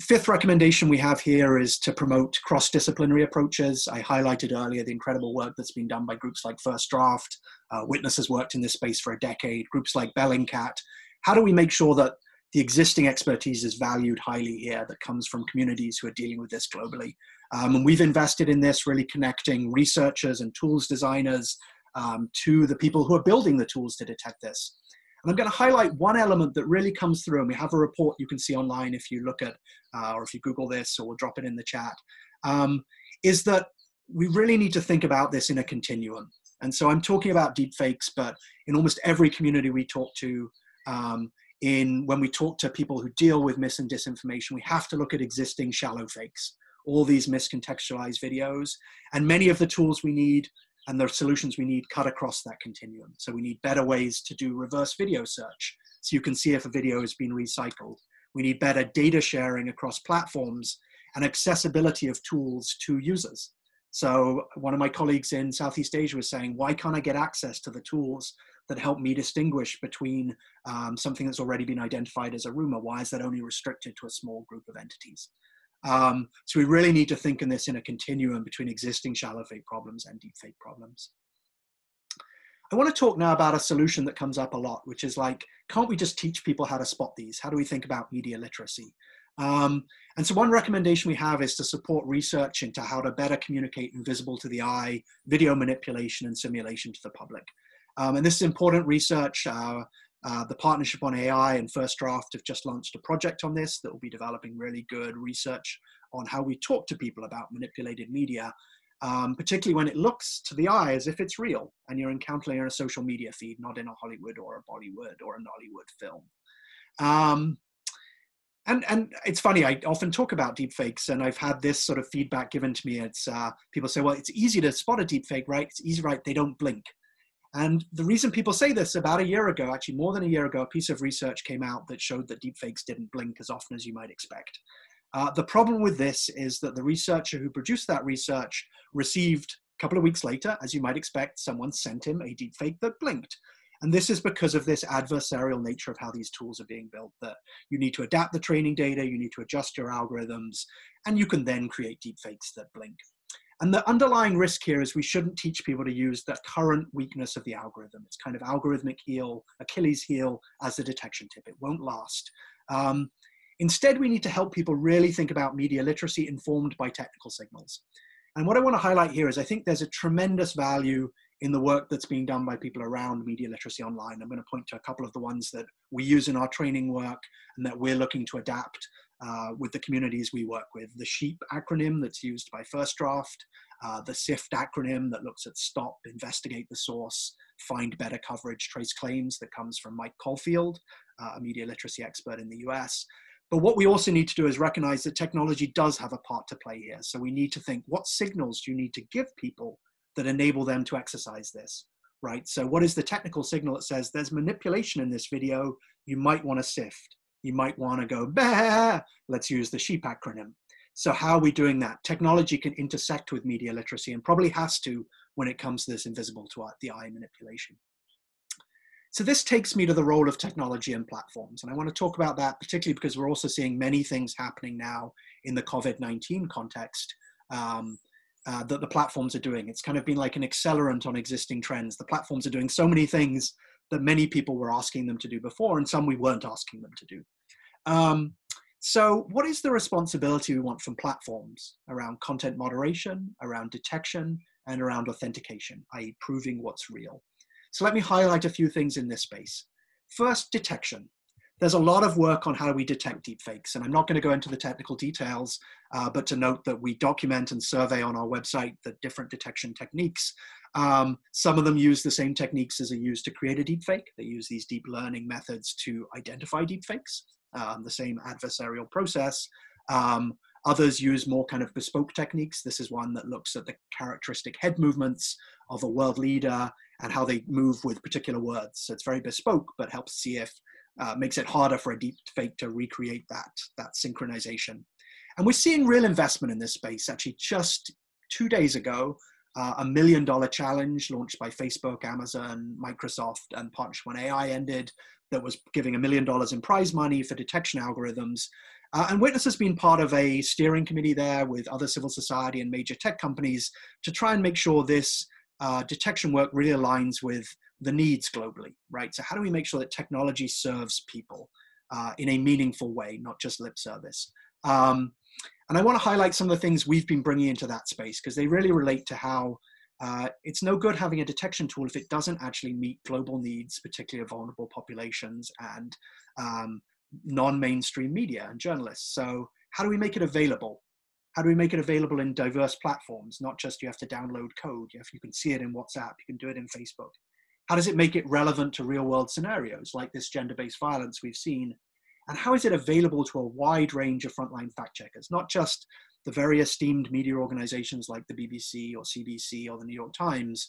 fifth recommendation we have here is to promote cross-disciplinary approaches. I highlighted earlier the incredible work that's been done by groups like First Draft. Uh, Witness has worked in this space for a decade. Groups like Bellingcat. How do we make sure that the existing expertise is valued highly here that comes from communities who are dealing with this globally. Um, and we've invested in this, really connecting researchers and tools designers um, to the people who are building the tools to detect this. And I'm going to highlight one element that really comes through, and we have a report you can see online if you look at, uh, or if you Google this, or drop it in the chat, um, is that we really need to think about this in a continuum. And so I'm talking about deepfakes, but in almost every community we talk to, um, in when we talk to people who deal with mis and disinformation, we have to look at existing shallow fakes, all these miscontextualized videos, and many of the tools we need and the solutions we need cut across that continuum. So we need better ways to do reverse video search so you can see if a video has been recycled. We need better data sharing across platforms and accessibility of tools to users. So one of my colleagues in Southeast Asia was saying, why can't I get access to the tools that help me distinguish between um, something that's already been identified as a rumor? Why is that only restricted to a small group of entities? Um, so we really need to think in this in a continuum between existing shallow fake problems and deep fake problems. I want to talk now about a solution that comes up a lot, which is like, can't we just teach people how to spot these? How do we think about media literacy? Um, and so one recommendation we have is to support research into how to better communicate invisible to the eye, video manipulation and simulation to the public. Um, and this is important research. Uh, uh, the Partnership on AI and First Draft have just launched a project on this that will be developing really good research on how we talk to people about manipulated media, um, particularly when it looks to the eye as if it's real and you're encountering a social media feed, not in a Hollywood or a Bollywood or a Nollywood film. Um, and and it's funny i often talk about deepfakes and i've had this sort of feedback given to me it's uh, people say well it's easy to spot a deepfake right it's easy right they don't blink and the reason people say this about a year ago, actually more than a year ago, a piece of research came out that showed that deepfakes didn't blink as often as you might expect. Uh, the problem with this is that the researcher who produced that research received a couple of weeks later, as you might expect, someone sent him a deepfake that blinked. And this is because of this adversarial nature of how these tools are being built, that you need to adapt the training data, you need to adjust your algorithms, and you can then create deepfakes that blink. And the underlying risk here is we shouldn't teach people to use the current weakness of the algorithm. It's kind of algorithmic heel, Achilles heel as a detection tip. It won't last. Um, instead, we need to help people really think about media literacy informed by technical signals. And what I want to highlight here is I think there's a tremendous value in the work that's being done by people around media literacy online. I'm going to point to a couple of the ones that we use in our training work and that we're looking to adapt uh, with the communities we work with. The SHEEP acronym that's used by First Draft, uh, the SIFT acronym that looks at stop, investigate the source, find better coverage, trace claims that comes from Mike Caulfield, uh, a media literacy expert in the US. But what we also need to do is recognize that technology does have a part to play here. So we need to think what signals do you need to give people that enable them to exercise this, right? So what is the technical signal that says there's manipulation in this video, you might want to sift you might want to go, bah, let's use the SHEEP acronym. So how are we doing that? Technology can intersect with media literacy and probably has to when it comes to this invisible to the eye manipulation. So this takes me to the role of technology and platforms. And I want to talk about that particularly because we're also seeing many things happening now in the COVID-19 context um, uh, that the platforms are doing. It's kind of been like an accelerant on existing trends. The platforms are doing so many things that many people were asking them to do before and some we weren't asking them to do. Um, so what is the responsibility we want from platforms around content moderation, around detection, and around authentication, i.e. proving what's real? So let me highlight a few things in this space. First, detection. There's a lot of work on how we detect deepfakes, and I'm not going to go into the technical details, uh, but to note that we document and survey on our website the different detection techniques. Um, some of them use the same techniques as are used to create a deepfake. They use these deep learning methods to identify deepfakes, um, the same adversarial process. Um, others use more kind of bespoke techniques. This is one that looks at the characteristic head movements of a world leader and how they move with particular words. So it's very bespoke, but helps see if uh, makes it harder for a deep fake to recreate that, that synchronization. And we're seeing real investment in this space. Actually, just two days ago, uh, a million dollar challenge launched by Facebook, Amazon, Microsoft, and Partnership on AI ended that was giving a million dollars in prize money for detection algorithms. Uh, and Witness has been part of a steering committee there with other civil society and major tech companies to try and make sure this uh, detection work really aligns with the needs globally, right? So how do we make sure that technology serves people uh, in a meaningful way, not just lip service? Um, and I want to highlight some of the things we've been bringing into that space because they really relate to how uh, it's no good having a detection tool if it doesn't actually meet global needs, particularly of vulnerable populations and um, non-mainstream media and journalists. So how do we make it available? How do we make it available in diverse platforms? Not just you have to download code. You, have, you can see it in WhatsApp. You can do it in Facebook. How does it make it relevant to real world scenarios like this gender based violence we've seen? And how is it available to a wide range of frontline fact checkers, not just the very esteemed media organizations like the BBC or CBC or the New York Times,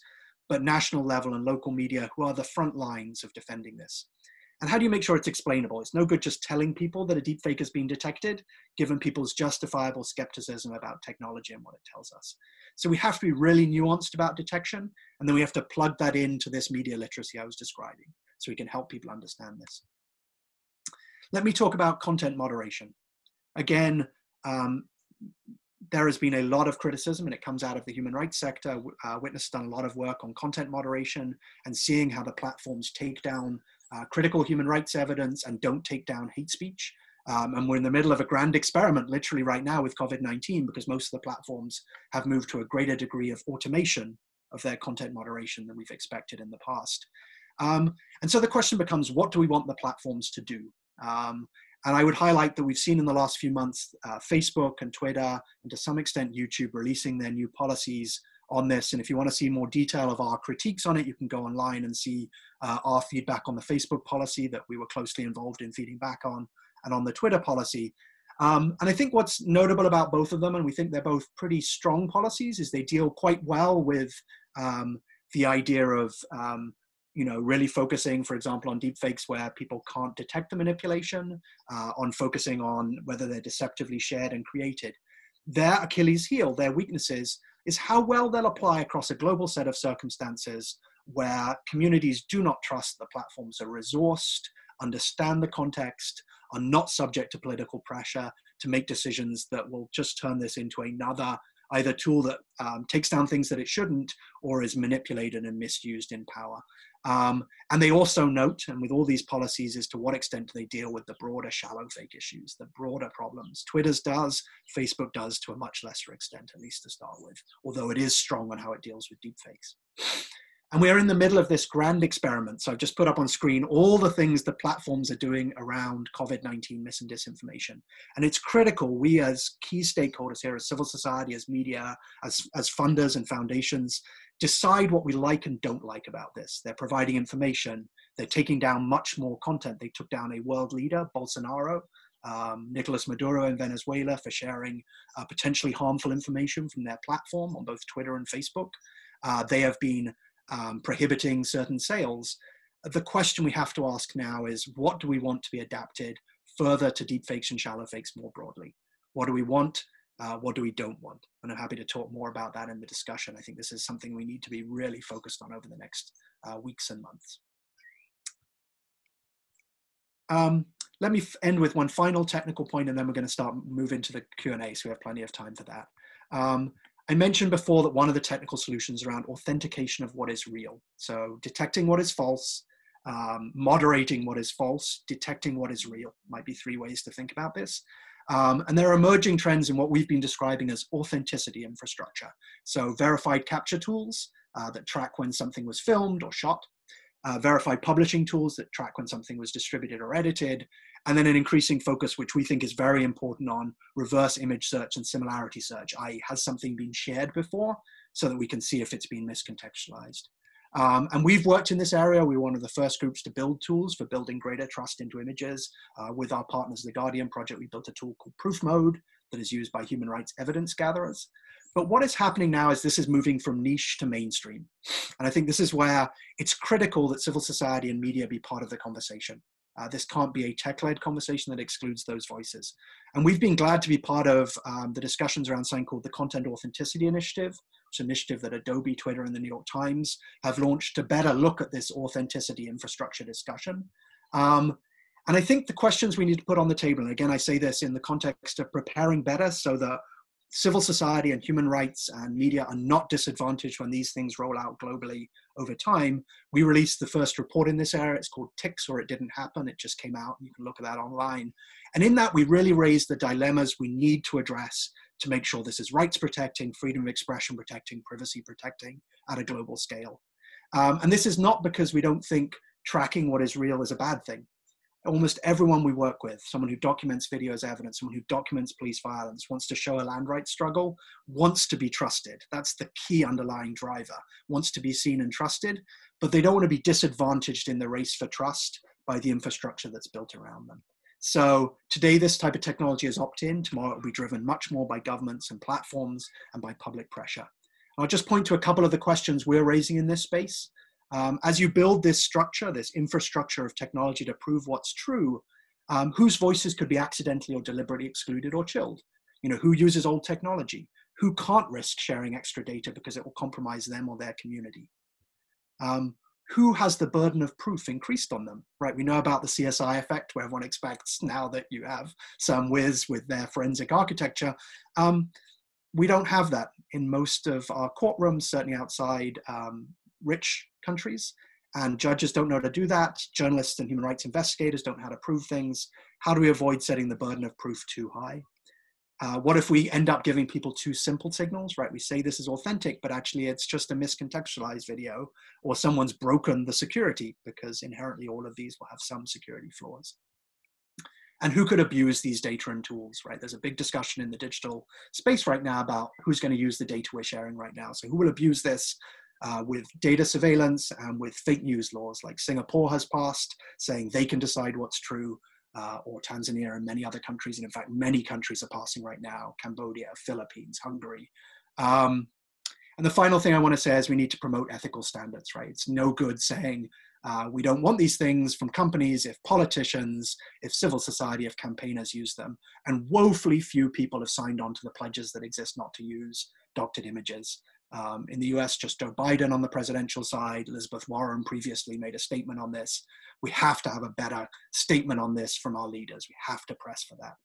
but national level and local media who are the front lines of defending this? And how do you make sure it's explainable? It's no good just telling people that a deepfake has been detected, given people's justifiable skepticism about technology and what it tells us. So we have to be really nuanced about detection, and then we have to plug that into this media literacy I was describing, so we can help people understand this. Let me talk about content moderation. Again, um, there has been a lot of criticism, and it comes out of the human rights sector. Uh, Witness has done a lot of work on content moderation and seeing how the platforms take down uh, critical human rights evidence and don't take down hate speech. Um, and we're in the middle of a grand experiment literally right now with COVID-19 because most of the platforms have moved to a greater degree of automation of their content moderation than we've expected in the past. Um, and so the question becomes, what do we want the platforms to do? Um, and I would highlight that we've seen in the last few months, uh, Facebook and Twitter, and to some extent YouTube, releasing their new policies on this. And if you want to see more detail of our critiques on it, you can go online and see uh, our feedback on the Facebook policy that we were closely involved in feeding back on, and on the Twitter policy. Um, and I think what's notable about both of them, and we think they're both pretty strong policies, is they deal quite well with um, the idea of um, you know, really focusing, for example, on deepfakes where people can't detect the manipulation, uh, on focusing on whether they're deceptively shared and created. Their Achilles heel, their weaknesses, is how well they'll apply across a global set of circumstances where communities do not trust the platforms are resourced, understand the context, are not subject to political pressure to make decisions that will just turn this into another either tool that um, takes down things that it shouldn't or is manipulated and misused in power. Um, and they also note, and with all these policies, as to what extent they deal with the broader shallow fake issues, the broader problems. Twitter's does, Facebook does to a much lesser extent, at least to start with, although it is strong on how it deals with deepfakes. And we are in the middle of this grand experiment. So I've just put up on screen all the things the platforms are doing around COVID-19 mis and disinformation. And it's critical, we as key stakeholders here, as civil society, as media, as, as funders and foundations, decide what we like and don't like about this. They're providing information. They're taking down much more content. They took down a world leader, Bolsonaro, um, Nicolas Maduro in Venezuela for sharing uh, potentially harmful information from their platform on both Twitter and Facebook. Uh, they have been um, prohibiting certain sales. The question we have to ask now is what do we want to be adapted further to deepfakes and shallow fakes more broadly? What do we want? Uh, what do we don't want? And I'm happy to talk more about that in the discussion. I think this is something we need to be really focused on over the next uh, weeks and months. Um, let me end with one final technical point and then we're going to start moving to the Q&A so we have plenty of time for that. Um, I mentioned before that one of the technical solutions around authentication of what is real. So detecting what is false, um, moderating what is false, detecting what is real might be three ways to think about this. Um, and there are emerging trends in what we've been describing as authenticity infrastructure. So verified capture tools uh, that track when something was filmed or shot, uh, verified publishing tools that track when something was distributed or edited, and then an increasing focus, which we think is very important on reverse image search and similarity search, i.e. has something been shared before so that we can see if it's been miscontextualized. Um, and we've worked in this area. We were one of the first groups to build tools for building greater trust into images. Uh, with our partners, the Guardian Project, we built a tool called Proof Mode that is used by human rights evidence gatherers. But what is happening now is this is moving from niche to mainstream. And I think this is where it's critical that civil society and media be part of the conversation. Uh, this can't be a tech-led conversation that excludes those voices. And we've been glad to be part of um, the discussions around something called the Content Authenticity Initiative, which an initiative that Adobe, Twitter, and the New York Times have launched to better look at this authenticity infrastructure discussion. Um, and I think the questions we need to put on the table, and again, I say this in the context of preparing better so that civil society and human rights and media are not disadvantaged when these things roll out globally over time. We released the first report in this area. It's called Ticks or It Didn't Happen. It just came out. You can look at that online. And in that, we really raised the dilemmas we need to address to make sure this is rights protecting, freedom of expression protecting, privacy protecting at a global scale. Um, and this is not because we don't think tracking what is real is a bad thing almost everyone we work with, someone who documents video as evidence, someone who documents police violence, wants to show a land rights struggle, wants to be trusted. That's the key underlying driver, wants to be seen and trusted, but they don't want to be disadvantaged in the race for trust by the infrastructure that's built around them. So today, this type of technology is opt-in. Tomorrow, it will be driven much more by governments and platforms and by public pressure. I'll just point to a couple of the questions we're raising in this space. Um, as you build this structure, this infrastructure of technology to prove what's true, um, whose voices could be accidentally or deliberately excluded or chilled? You know, who uses old technology? Who can't risk sharing extra data because it will compromise them or their community? Um, who has the burden of proof increased on them, right? We know about the CSI effect where everyone expects now that you have some whiz with their forensic architecture. Um, we don't have that in most of our courtrooms, certainly outside um, rich countries. And judges don't know how to do that. Journalists and human rights investigators don't know how to prove things. How do we avoid setting the burden of proof too high? Uh, what if we end up giving people too simple signals, right? We say this is authentic, but actually it's just a miscontextualized video, or someone's broken the security, because inherently all of these will have some security flaws. And who could abuse these data and tools, right? There's a big discussion in the digital space right now about who's going to use the data we're sharing right now. So who will abuse this uh, with data surveillance and with fake news laws like Singapore has passed saying they can decide what's true uh, or Tanzania and many other countries. And in fact, many countries are passing right now, Cambodia, Philippines, Hungary. Um, and the final thing I want to say is we need to promote ethical standards, right? It's no good saying uh, we don't want these things from companies if politicians, if civil society, if campaigners use them. And woefully few people have signed on to the pledges that exist not to use doctored images. Um, in the US, just Joe Biden on the presidential side, Elizabeth Warren previously made a statement on this. We have to have a better statement on this from our leaders. We have to press for that.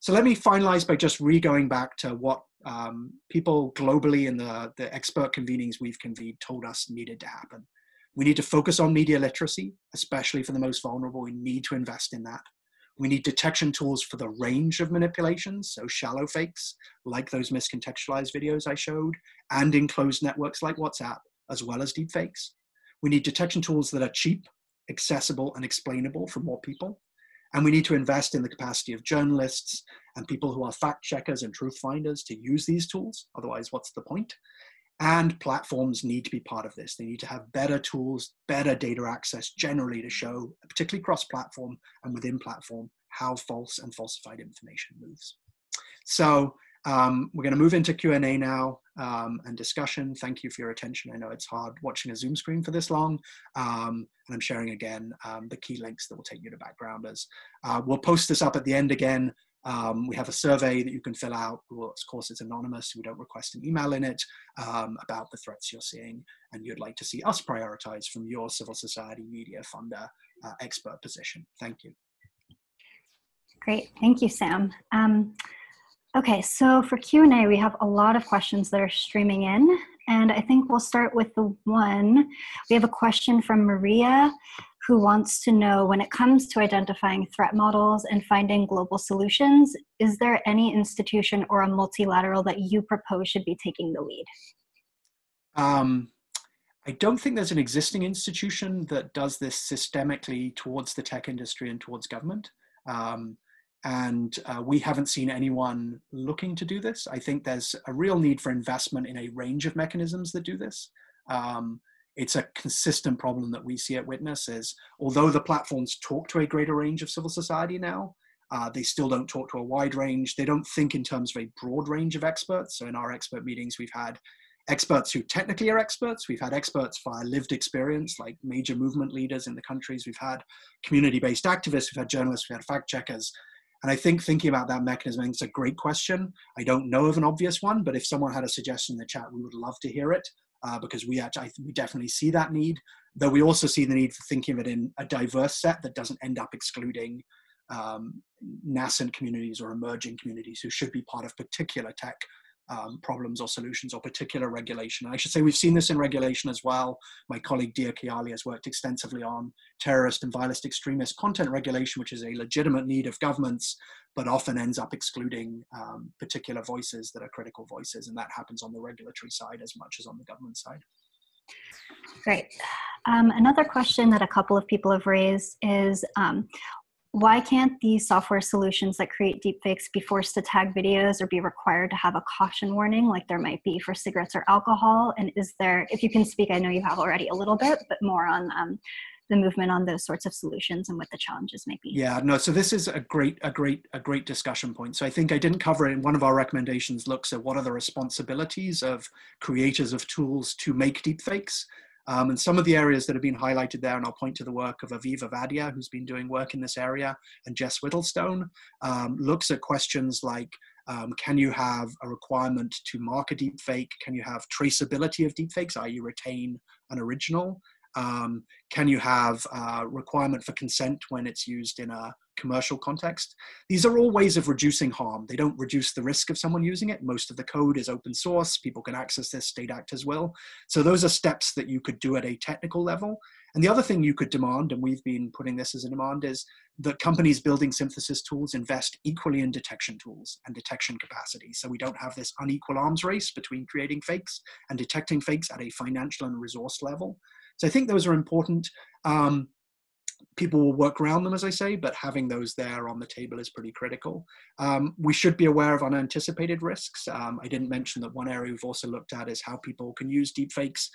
So let me finalize by just re-going back to what um, people globally in the, the expert convenings we've convened told us needed to happen. We need to focus on media literacy, especially for the most vulnerable. We need to invest in that. We need detection tools for the range of manipulations, so shallow fakes, like those miscontextualized videos I showed, and in closed networks like WhatsApp, as well as deepfakes. We need detection tools that are cheap, accessible, and explainable for more people. And we need to invest in the capacity of journalists and people who are fact checkers and truth finders to use these tools. Otherwise, what's the point? And platforms need to be part of this. They need to have better tools, better data access generally to show, particularly cross platform and within platform, how false and falsified information moves. So um, we're going to move into Q&A now um, and discussion. Thank you for your attention. I know it's hard watching a Zoom screen for this long. Um, and I'm sharing again um, the key links that will take you to backgrounders. Uh, we'll post this up at the end again um, we have a survey that you can fill out. Well, of course, it's anonymous. We don't request an email in it um, about the threats you're seeing and you'd like to see us prioritize from your civil society media funder uh, expert position. Thank you.
Great, thank you, Sam. Um, okay, so for Q&A, we have a lot of questions that are streaming in, and I think we'll start with the one. We have a question from Maria who wants to know when it comes to identifying threat models and finding global solutions, is there any institution or a multilateral that you propose should be taking the lead?
Um, I don't think there's an existing institution that does this systemically towards the tech industry and towards government. Um, and uh, we haven't seen anyone looking to do this. I think there's a real need for investment in a range of mechanisms that do this. Um, it's a consistent problem that we see at Witness is although the platforms talk to a greater range of civil society now, uh, they still don't talk to a wide range. They don't think in terms of a broad range of experts. So in our expert meetings, we've had experts who technically are experts. We've had experts via lived experience, like major movement leaders in the countries. We've had community-based activists. We've had journalists. We've had fact checkers. And I think thinking about that mechanism, I think it's a great question. I don't know of an obvious one, but if someone had a suggestion in the chat, we would love to hear it uh, because we actually, we definitely see that need. Though we also see the need for thinking of it in a diverse set that doesn't end up excluding um, nascent communities or emerging communities who should be part of particular tech um, problems or solutions or particular regulation. And I should say we've seen this in regulation as well. My colleague Dia Kayyali has worked extensively on terrorist and violent extremist content regulation, which is a legitimate need of governments, but often ends up excluding um, particular voices that are critical voices. And that happens on the regulatory side as much as on the government side.
Great. Um, another question that a couple of people have raised is um, why can't these software solutions that create deepfakes be forced to tag videos or be required to have a caution warning like there might be for cigarettes or alcohol? And is there, if you can speak, I know you have already a little bit, but more on um, the movement on those sorts of solutions and what the challenges may be.
Yeah, no, so this is a great, a great, a great discussion point. So I think I didn't cover it in one of our recommendations looks at what are the responsibilities of creators of tools to make deepfakes. Um, and some of the areas that have been highlighted there, and I'll point to the work of Aviv Ovadya, who's been doing work in this area, and Jess Whittlestone, um, looks at questions like um, can you have a requirement to mark a deepfake? Can you have traceability of deepfakes, i.e., retain an original? Um, can you have a requirement for consent when it's used in a commercial context? These are all ways of reducing harm. They don't reduce the risk of someone using it. Most of the code is open source. People can access this, state actors will. So those are steps that you could do at a technical level. And the other thing you could demand, and we've been putting this as a demand, is that companies building synthesis tools invest equally in detection tools and detection capacity. So we don't have this unequal arms race between creating fakes and detecting fakes at a financial and resource level. So I think those are important. Um, people will work around them, as I say, but having those there on the table is pretty critical. Um, we should be aware of unanticipated risks. Um, I didn't mention that one area we've also looked at is how people can use deepfakes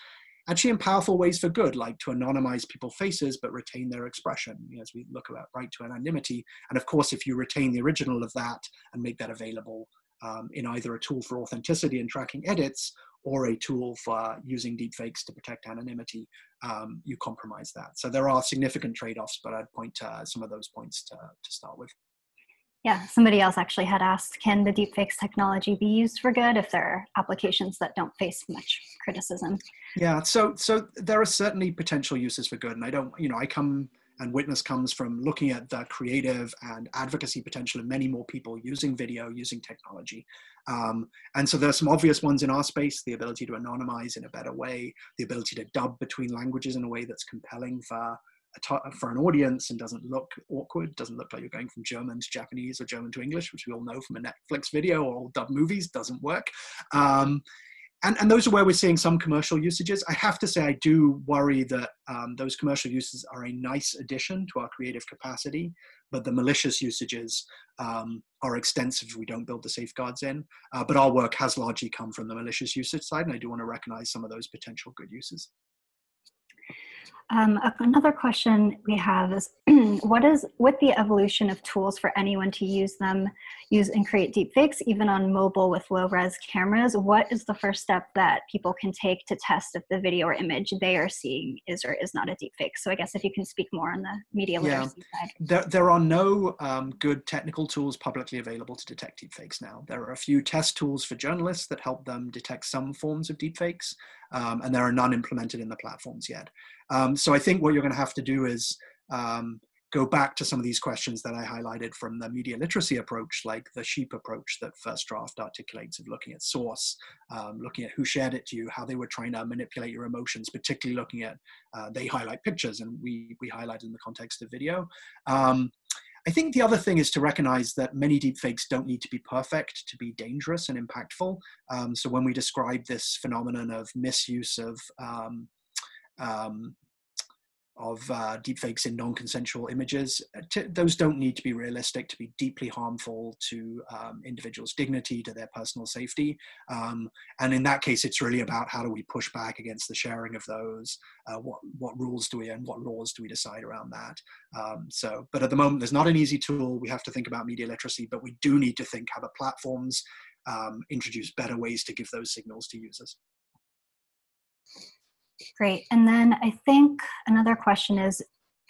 actually in powerful ways for good, like to anonymize people's faces but retain their expression, as we look at right to anonymity. And of course, if you retain the original of that and make that available um, in either a tool for authenticity and tracking edits or a tool for using deepfakes to protect anonymity, um, you compromise that. So there are significant trade-offs, but I'd point to some of those points to, to start with.
Yeah, somebody else actually had asked, can the deepfakes technology be used for good if there are applications that don't face much criticism?
Yeah, so so there are certainly potential uses for good, and I don't, you know, I come and Witness comes from looking at the creative and advocacy potential of many more people using video, using technology. Um, and so there are some obvious ones in our space, the ability to anonymize in a better way, the ability to dub between languages in a way that's compelling for, for an audience and doesn't look awkward, doesn't look like you're going from German to Japanese or German to English, which we all know from a Netflix video or dub movies doesn't work. Um, and, and those are where we're seeing some commercial usages. I have to say, I do worry that um, those commercial uses are a nice addition to our creative capacity, but the malicious usages um, are extensive if we don't build the safeguards in. Uh, but our work has largely come from the malicious usage side, and I do want to recognize some of those potential good uses.
Um, another question we have is, [clears throat] what is, with the evolution of tools for anyone to use them, use and create deepfakes, even on mobile with low-res cameras, what is the first step that people can take to test if the video or image they are seeing is or is not a deepfake? So I guess if you can speak more on the media literacy yeah. side.
There, there are no um, good technical tools publicly available to detect deepfakes now. There are a few test tools for journalists that help them detect some forms of deepfakes, um, and there are none implemented in the platforms yet. Um, so I think what you're going to have to do is um, go back to some of these questions that I highlighted from the media literacy approach, like the sheep approach that First Draft articulates of looking at source, um, looking at who shared it to you, how they were trying to manipulate your emotions, particularly looking at uh, they highlight pictures and we we highlight in the context of video. Um, I think the other thing is to recognize that many deepfakes don't need to be perfect to be dangerous and impactful. Um, so when we describe this phenomenon of misuse of um, um, of uh, deepfakes in non-consensual images. Uh, those don't need to be realistic to be deeply harmful to um, individuals' dignity, to their personal safety. Um, and in that case, it's really about how do we push back against the sharing of those? Uh, what what rules do we and what laws do we decide around that? Um, so, but at the moment, there's not an easy tool. We have to think about media literacy, but we do need to think how the platforms um, introduce better ways to give those signals to users.
Great. And then I think another question is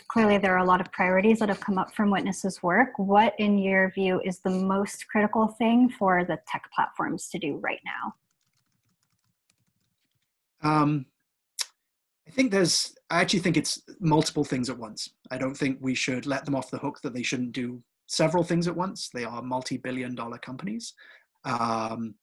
clearly there are a lot of priorities that have come up from Witness's work. What in your view is the most critical thing for the tech platforms to do right now?
Um, i think there's i actually think it's multiple things at once. I don't think we should let them off the hook that they shouldn't do several things at once. They are multi-billion dollar companies. Um,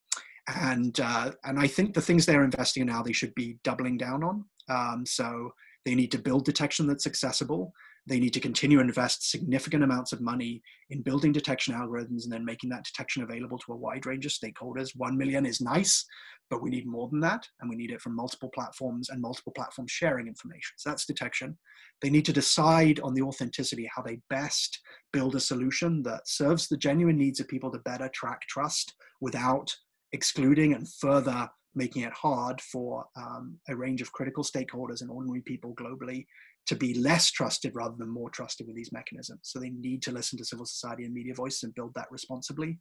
and uh, and I think the things they're investing in now they should be doubling down on. Um, so they need to build detection that's accessible. They need to continue to invest significant amounts of money in building detection algorithms and then making that detection available to a wide range of stakeholders. One million is nice, but we need more than that, and we need it from multiple platforms and multiple platforms sharing information. So that's detection. They need to decide on the authenticity, how they best build a solution that serves the genuine needs of people to better track trust without excluding and further making it hard for um, a range of critical stakeholders and ordinary people globally to be less trusted rather than more trusted with these mechanisms. So they need to listen to civil society and media voices and build that responsibly.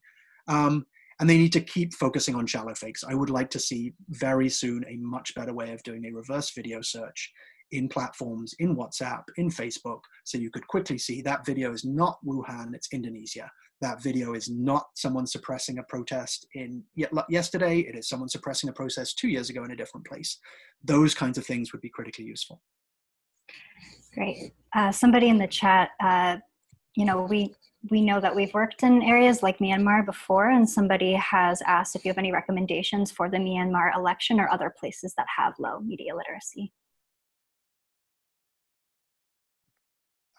Um, and they need to keep focusing on shallow fakes. I would like to see very soon a much better way of doing a reverse video search in platforms, in WhatsApp, in Facebook, so you could quickly see that video is not Wuhan, it's Indonesia. That video is not someone suppressing a protest in yesterday, it is someone suppressing a protest two years ago in a different place. Those kinds of things would be critically useful.
Great. Uh, somebody in the chat, uh, you know, we we know that we've worked in areas like Myanmar before, and somebody has asked if you have any recommendations for the Myanmar election or other places that have low media literacy.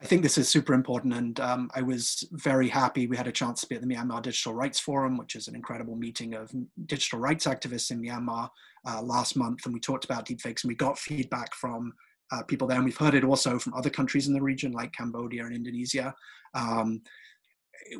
I think this is super important, and um, I was very happy we had a chance to be at the Myanmar Digital Rights Forum, which is an incredible meeting of digital rights activists in Myanmar uh, last month, and we talked about deepfakes, and we got feedback from uh, people there, and we've heard it also from other countries in the region, like Cambodia and Indonesia. Um,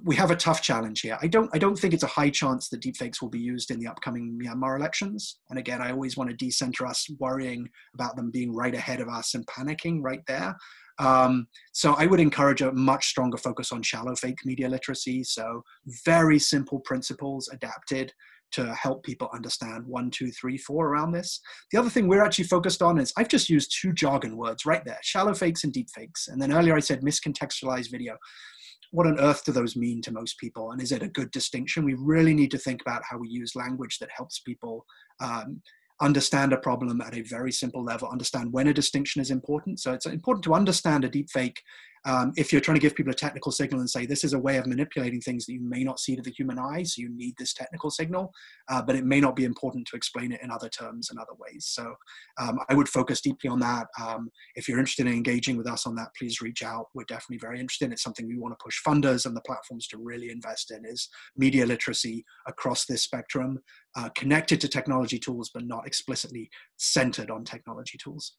we have a tough challenge here. I don't, I don't think it's a high chance that deepfakes will be used in the upcoming Myanmar elections. And again, I always want to decenter us worrying about them being right ahead of us and panicking right there. Um, so I would encourage a much stronger focus on shallow fake media literacy. So very simple principles adapted to help people understand one, two, three, four around this. The other thing we're actually focused on is I've just used two jargon words right there, shallow fakes and deep fakes. And then earlier I said miscontextualized video. What on earth do those mean to most people? And is it a good distinction? We really need to think about how we use language that helps people um, understand a problem at a very simple level, understand when a distinction is important. So it's important to understand a deepfake um, if you're trying to give people a technical signal and say this is a way of manipulating things that you may not see to the human eye, so you need this technical signal, uh, but it may not be important to explain it in other terms and other ways. So um, I would focus deeply on that. Um, if you're interested in engaging with us on that, please reach out. We're definitely very interested. It's something we want to push funders and the platforms to really invest in is media literacy across this spectrum, uh, connected to technology tools, but not explicitly centered on technology tools.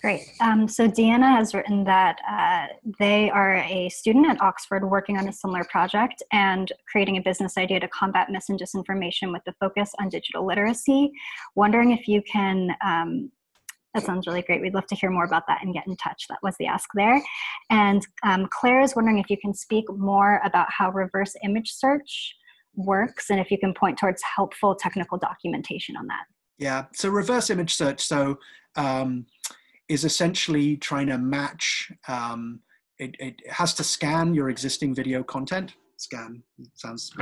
Great. Um, so Deanna has written that uh, they are a student at Oxford working on a similar project and creating a business idea to combat mis and disinformation with the focus on digital literacy. Wondering if you can, um, that sounds really great. We'd love to hear more about that and get in touch. That was the ask there. And um, Claire is wondering if you can speak more about how reverse image search works and if you can point towards helpful technical documentation on that.
Yeah, so reverse image search. So um, is essentially trying to match, um, it, it, has to scan your existing video content. Scan sounds,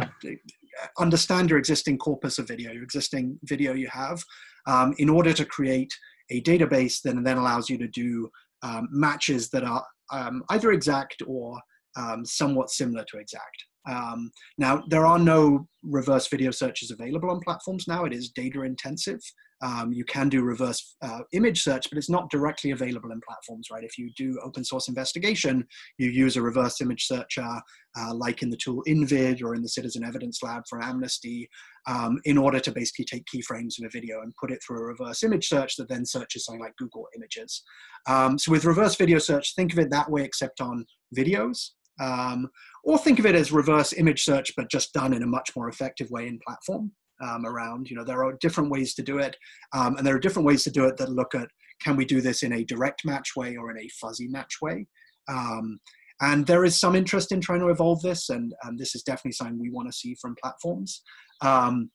understand your existing corpus of video, your existing video you have, um, in order to create a database that then allows you to do um, matches that are um, either exact or um, somewhat similar to exact. Um, now, there are no reverse video searches available on platforms now. It is data intensive. Um, you can do reverse uh, image search, but it's not directly available in platforms, right? If you do open source investigation, you use a reverse image searcher, uh, like in the tool InVid or in the Citizen Evidence Lab for Amnesty, um, in order to basically take keyframes of a video and put it through a reverse image search that then searches something like Google Images. Um, so with reverse video search, think of it that way, except on videos. Um, or think of it as reverse image search, but just done in a much more effective way in platform um, around. You know, there are different ways to do it, um, and there are different ways to do it that look at can we do this in a direct match way or in a fuzzy match way. Um, and there is some interest in trying to evolve this, and, and this is definitely something we want to see from platforms. Um,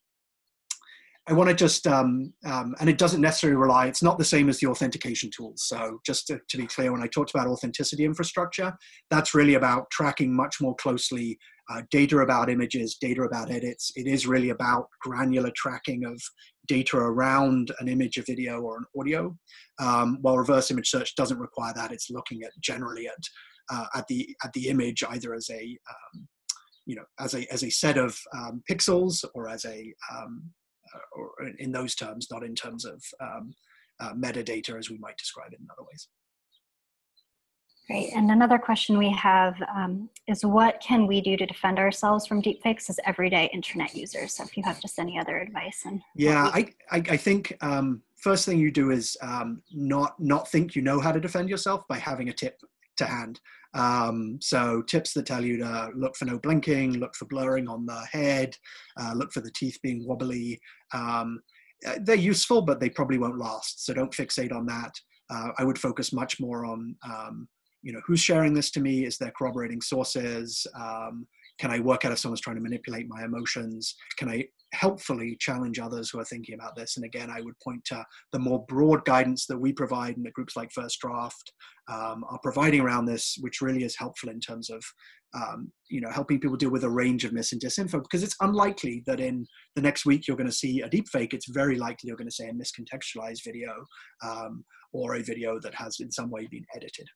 I want to just, um, um, and it doesn't necessarily rely, it's not the same as the authentication tools. So just to, to, be clear, when I talked about authenticity infrastructure, that's really about tracking much more closely uh, data about images, data about edits. It is really about granular tracking of data around an image, a video, or an audio. Um, while reverse image search doesn't require that, it's looking at generally at uh, at the at the image either as a um, you know as a as a set of um, pixels or as a um, or in those terms, not in terms of um, uh, metadata as we might describe it in other ways.
Great. And another question we have um, is what can we do to defend ourselves from deepfakes as everyday internet users? So if you have just any other advice. And
yeah, I, I, I, think um, first thing you do is um, not, not think you know how to defend yourself by having a tip to hand. Um, so tips that tell you to look for no blinking, look for blurring on the head, uh, look for the teeth being wobbly. Um, uh, they're useful, but they probably won't last. So don't fixate on that. Uh, I would focus much more on um, you know, who's sharing this to me? Is there corroborating sources? Um, can I work out if someone's trying to manipulate my emotions? Can I helpfully challenge others who are thinking about this? And again, I would point to the more broad guidance that we provide and the groups like First Draft um, are providing around this, which really is helpful in terms of, um, you know, helping people deal with a range of mis and disinfo, because it's unlikely that in the next week you're going to see a deep fake. It's very likely you're going to say a miscontextualized video um, or a video that has in some way been edited.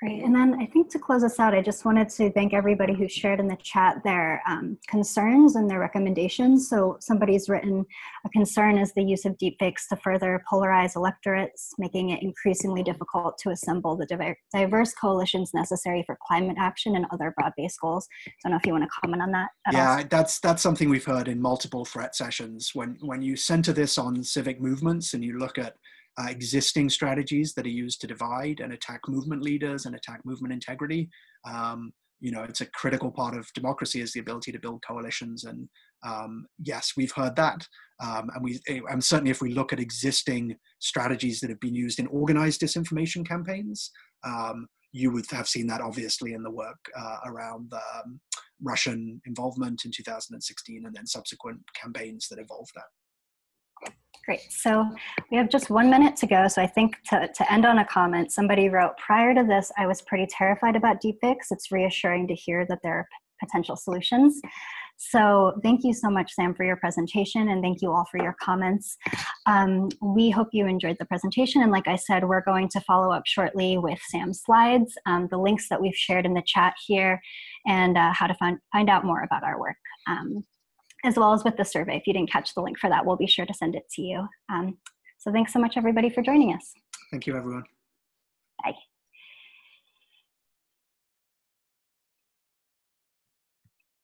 Great. And then I think to close us out, I just wanted to thank everybody who shared in the chat their um, concerns and their recommendations. So somebody's written a concern is the use of deepfakes to further polarize electorates, making it increasingly difficult to assemble the diverse coalitions necessary for climate action and other broad-based goals. So I don't know if you want to comment on that.
yeah, all. that's that's something we've heard in multiple threat sessions. When when you center this on civic movements and you look at uh, existing strategies that are used to divide and attack movement leaders and attack movement integrity. Um, you know, it's a critical part of democracy is the ability to build coalitions. And um, yes, we've heard that. Um, and we, eh, and certainly if we look at existing strategies that have been used in organized disinformation campaigns, um, you would have seen that obviously in the work uh, around the um, Russian involvement in 2016 and then subsequent campaigns that evolved that.
Great. So we have just one minute to go. So I think to, to end on a comment, somebody wrote, prior to this, I was pretty terrified about deepfakes. It's reassuring to hear that there are potential solutions. So thank you so much, Sam, for your presentation, and thank you all for your comments. Um, we hope you enjoyed the presentation, and like I said, we're going to follow up shortly with Sam's slides, um, the links that we've shared in the chat here, and uh, how to find, find out more about our work. Um, as well as with the survey. If you didn't catch the link for that, we'll be sure to send it to you. Um, so thanks so much, everybody, for joining us.
Thank you, everyone.
Bye.